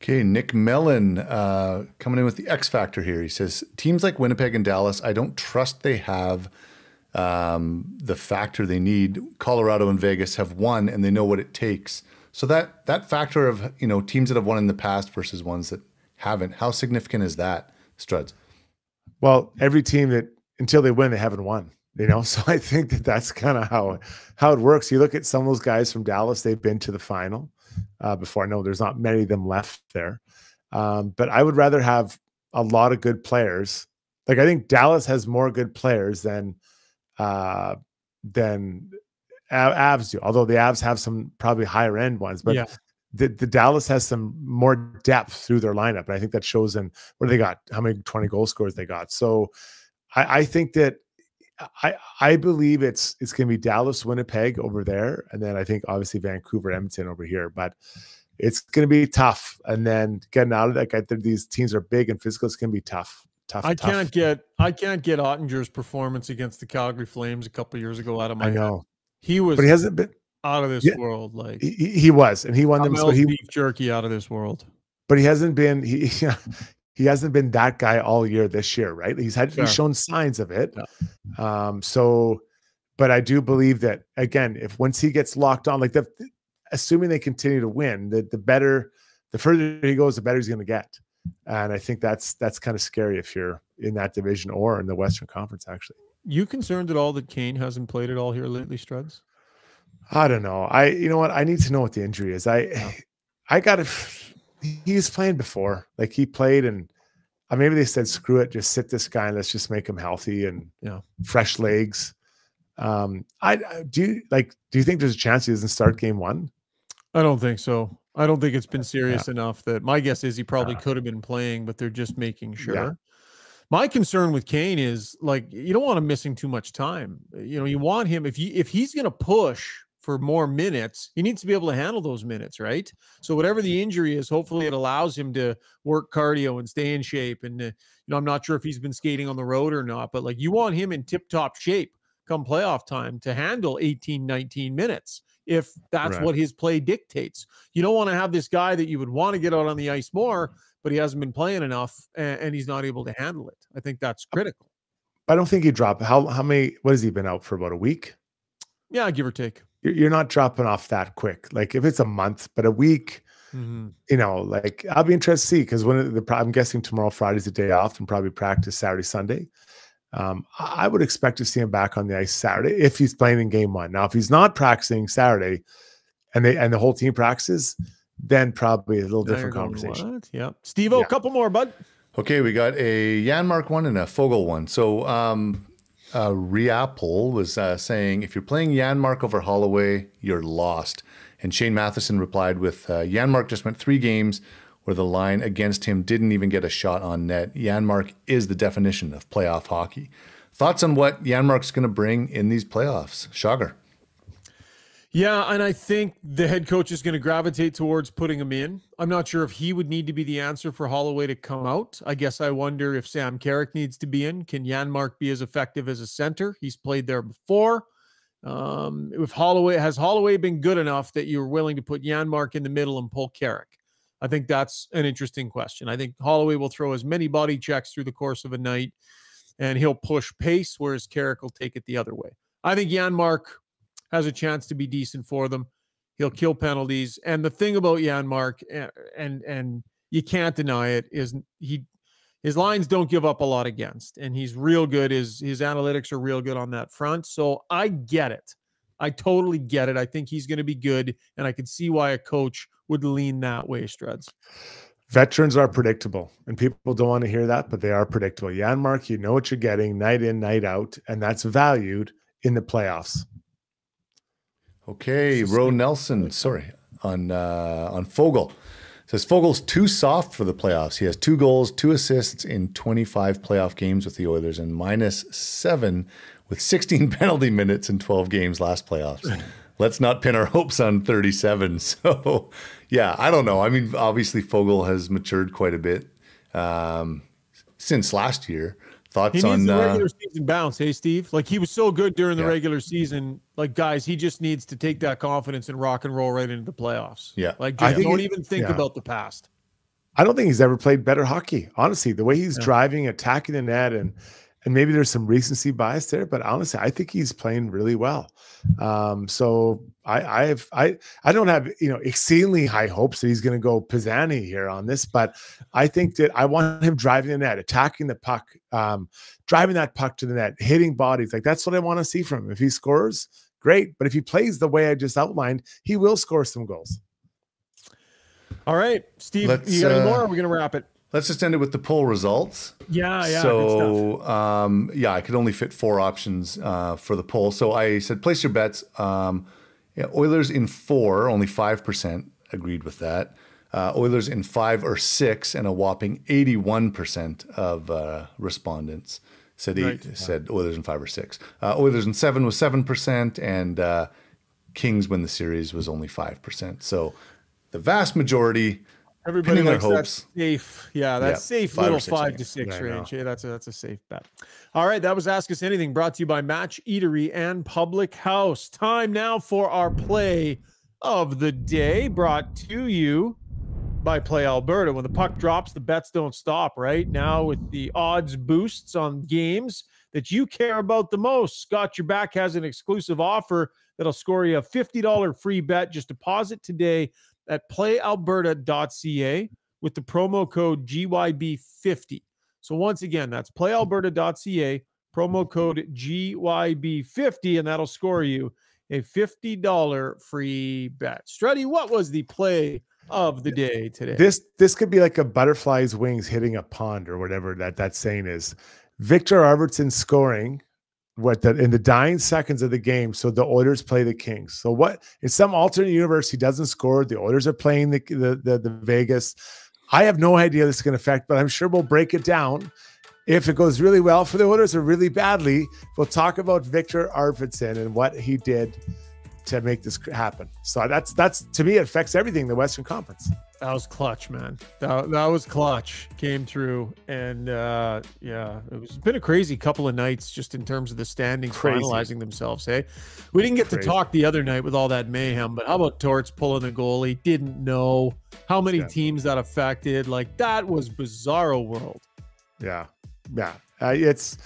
Okay, Nick Mellon uh, coming in with the X factor here. He says teams like Winnipeg and Dallas, I don't trust they have um, the factor they need. Colorado and Vegas have won, and they know what it takes. So that that factor of you know teams that have won in the past versus ones that haven't, how significant is that, Struds? Well, every team that until they win, they haven't won. You know, [LAUGHS] so I think that that's kind of how how it works. You look at some of those guys from Dallas; they've been to the final uh, before. I know there's not many of them left there, um, but I would rather have a lot of good players. Like I think Dallas has more good players than uh, than Avs do. Although the Avs have some probably higher end ones, but yeah. the, the Dallas has some more depth through their lineup, and I think that shows in what they got, how many twenty goal scores they got. So I, I think that I I believe it's it's going to be Dallas, Winnipeg over there, and then I think obviously Vancouver, Edmonton over here, but. It's going to be tough, and then getting out of that, like, these teams are big and physical. It's going to be tough tough. I tough. can't get I can't get Oettinger's performance against the Calgary Flames a couple years ago out of my I know. Head. He was, but he hasn't been out of this yeah, world. Like he, he, was, and he won them. So he beef jerky out of this world. But he hasn't been [LAUGHS] he he hasn't been that guy all year this year, right? He's had sure. he's shown signs of it. Yeah. Um. So, but I do believe that again, if once he gets locked on, like the assuming they continue to win, the the better, the further he goes, the better he's going to get and I think that's that's kind of scary if you're in that division or in the Western Conference. Actually, you concerned at all that Kane hasn't played at all here lately, Struds? I don't know. I you know what? I need to know what the injury is. I yeah. [SIGHS] I got to. He's playing before, like he played, and uh, maybe they said, "Screw it, just sit this guy and let's just make him healthy and yeah, fresh legs." Um, I do you like. Do you think there's a chance he doesn't start game one? I don't think so. I don't think it's been serious yeah. enough that my guess is he probably yeah. could have been playing, but they're just making sure. Yeah. My concern with Kane is like you don't want him missing too much time. You know, you want him if you if he's going to push for more minutes, he needs to be able to handle those minutes, right? So whatever the injury is, hopefully it allows him to work cardio and stay in shape. And uh, you know, I'm not sure if he's been skating on the road or not, but like you want him in tip-top shape come playoff time to handle 18, 19 minutes if that's right. what his play dictates. You don't want to have this guy that you would want to get out on the ice more, but he hasn't been playing enough and, and he's not able to handle it. I think that's critical. I don't think he dropped. How how many? What has he been out for? About a week? Yeah, give or take you're not dropping off that quick. Like if it's a month, but a week, mm-hmm. you know, like I'll be interested to see because when the I'm guessing tomorrow Friday's a day off and probably practice Saturday Sunday. Um, I would expect to see him back on the ice Saturday if he's playing in game one. Now, if he's not practicing Saturday, and they and the whole team practices, then probably a little now different conversation. Yep. Steve, yeah. a couple more, bud. Okay, we got a Janmark one and a Foegele one. So um, uh, Riapol was uh, saying, if you're playing Janmark over Holloway, you're lost. And Shane Matheson replied with, uh, Janmark just went three games where the line against him didn't even get a shot on net. Janmark is the definition of playoff hockey. Thoughts on what Janmark's going to bring in these playoffs? Shagar. Yeah, and I think the head coach is going to gravitate towards putting him in. I'm not sure if he would need to be the answer for Holloway to come out. I guess I wonder if Sam Carrick needs to be in. Can Janmark be as effective as a center? He's played there before. Um, if Holloway has Holloway been good enough that you're willing to put Janmark in the middle and pull Carrick? I think that's an interesting question. I think Holloway will throw as many body checks through the course of a night and he'll push pace, whereas Carrick will take it the other way. I think Janmark has a chance to be decent for them. He'll kill penalties. And the thing about Janmark, and and, and you can't deny it, is he his lines don't give up a lot against, and he's real good. His his analytics are real good on that front. So I get it. I totally get it. I think he's going to be good, and I can see why a coach would lean that way, Struds. Veterans are predictable, and people don't want to hear that, but they are predictable. Janmark, you know what you're getting night in, night out, and that's valued in the playoffs. Okay, Ro Nelson, sorry, on uh, on Foegele. Says Foegele's too soft for the playoffs. He has two goals, two assists in 25 playoff games with the Oilers, and minus seven with 16 [LAUGHS] penalty minutes in 12 games last playoffs. Let's not pin our hopes on 37. [LAUGHS] So, yeah, I don't know. I mean, obviously, Foegele has matured quite a bit um, since last year. Thoughts he needs on the uh, regular uh, season bounce, hey Steve? Like he was so good during the yeah. regular season. Like guys, he just needs to take that confidence and rock and roll right into the playoffs. Yeah, like just don't even think yeah. about the past. I don't think he's ever played better hockey. Honestly, the way he's yeah. driving, attacking the net, and and maybe there's some recency bias there, but honestly, I think he's playing really well. Um, so I, I have I I don't have you know exceedingly high hopes that he's going to go Pisani here on this, but I think that I want him driving the net, attacking the puck, um, driving that puck to the net, hitting bodies. Like that's what I want to see from him. If he scores, great. But if he plays the way I just outlined, he will score some goals. All right, Steve, Let's, you got any uh, more? Or are we going to wrap it? Let's just end it with the poll results. Yeah, yeah. So, um, yeah, I could only fit four options uh, for the poll. So I said, place your bets. Um, yeah, Oilers in four, only five percent agreed with that. Uh, Oilers in five or six, and a whopping eighty-one percent of uh, respondents said right. said Oilers in five or six. Uh, Oilers in seven was seven percent, and uh, Kings win the series was only five percent. So the vast majority Everybody likes that safe. Yeah, that's yeah, safe little five to six yeah, range. Yeah, that's a that's a safe bet. All right, that was Ask Us Anything brought to you by Match Eatery and Public House. Time now for our play of the day, brought to you by Play Alberta. When the puck drops, the bets don't stop, right? Now with the odds boosts on games that you care about the most, Got Yer' Back has an exclusive offer that'll score you a $50 free bet. Just deposit today at playalberta.ca with the promo code GYB50. So once again, that's playalberta.ca, promo code GYB50, and that'll score you a $50 free bet. Struddy, what was the play of the day today? This this could be like a butterfly's wings hitting a pond or whatever that that saying is. Viktor Arvidsson scoring what that in the dying seconds of the game. So the Oilers play the Kings. So what in some alternate universe he doesn't score. The Oilers are playing the the the, the Vegas. I have no idea this is going to affect, but I'm sure we'll break it down If it goes really well for the Oilers or really badly, we'll talk about Viktor Arvidsson and what he did to make this happen. So that's that's to me it affects everything the Western Conference. That was clutch, man. That, that was clutch. Came through, and uh, yeah, it was been a crazy couple of nights just in terms of the standings crazy. finalizing themselves. Hey, we didn't get crazy. to talk the other night with all that mayhem, but how about Torts pulling the goalie? Didn't know how many yeah. teams that affected. Like that was bizarro world. Yeah, yeah. Uh, it's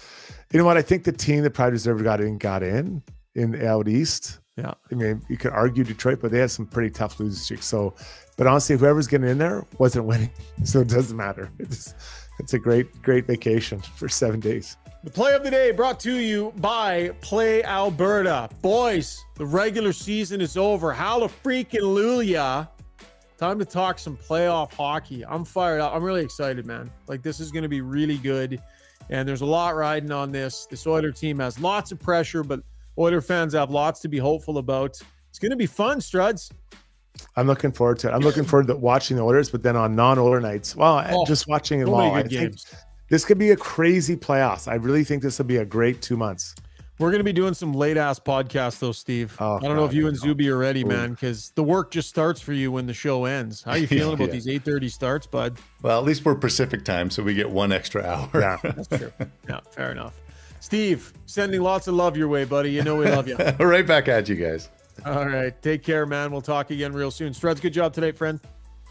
you know what I think the team that probably deserved got in got in in out east. Yeah, I mean you could argue Detroit, but they had some pretty tough losing streaks. So but honestly, whoever's getting in there wasn't [LAUGHS] winning, so it doesn't matter. It's it's a great great vacation for seven days. The play of the day brought to you by Play Alberta. Boys, the regular season is over. Hallelujah. Time to talk some playoff hockey. I'm fired up. I'm really excited, man. Like, this is going to be really good. And there's a lot riding on this. This Oiler team has lots of pressure, but Oiler fans have lots to be hopeful about. It's going to be fun, Struds. I'm looking forward to it. I'm looking forward to watching the Oilers, but then on non-Oiler nights, well, oh, just watching them all. I games. think this could be a crazy playoffs. I really think this will be a great two months. We're going to be doing some late ass podcasts though, Steve. Oh, I don't God, know if you and Zuby are ready, Ooh. man, because the work just starts for you when the show ends. How are you [LAUGHS] feeling yeah. about these 8:30 starts, bud? Well, at least we're Pacific time, so we get one extra hour. Yeah, that's true. [LAUGHS] Yeah, fair enough. Steve, sending lots of love your way, buddy. You know we love you. [LAUGHS] right back at you guys. All right. Take care, man. We'll talk again real soon. Struds, good job today, friend.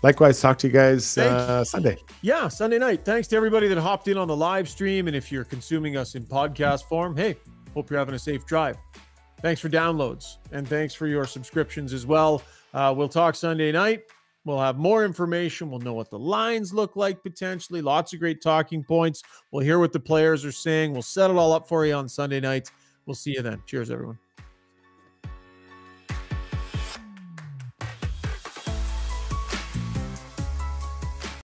Likewise, talk to you guys uh, Sunday. Yeah, Sunday night. Thanks to everybody that hopped in on the live stream. And if you're consuming us in podcast form, hey, hope you're having a safe drive. Thanks for downloads and thanks for your subscriptions as well. Uh, we'll talk Sunday night. We'll have more information. We'll know what the lines look like potentially. Lots of great talking points. We'll hear what the players are saying. We'll set it all up for you on Sunday night. We'll see you then. Cheers, everyone.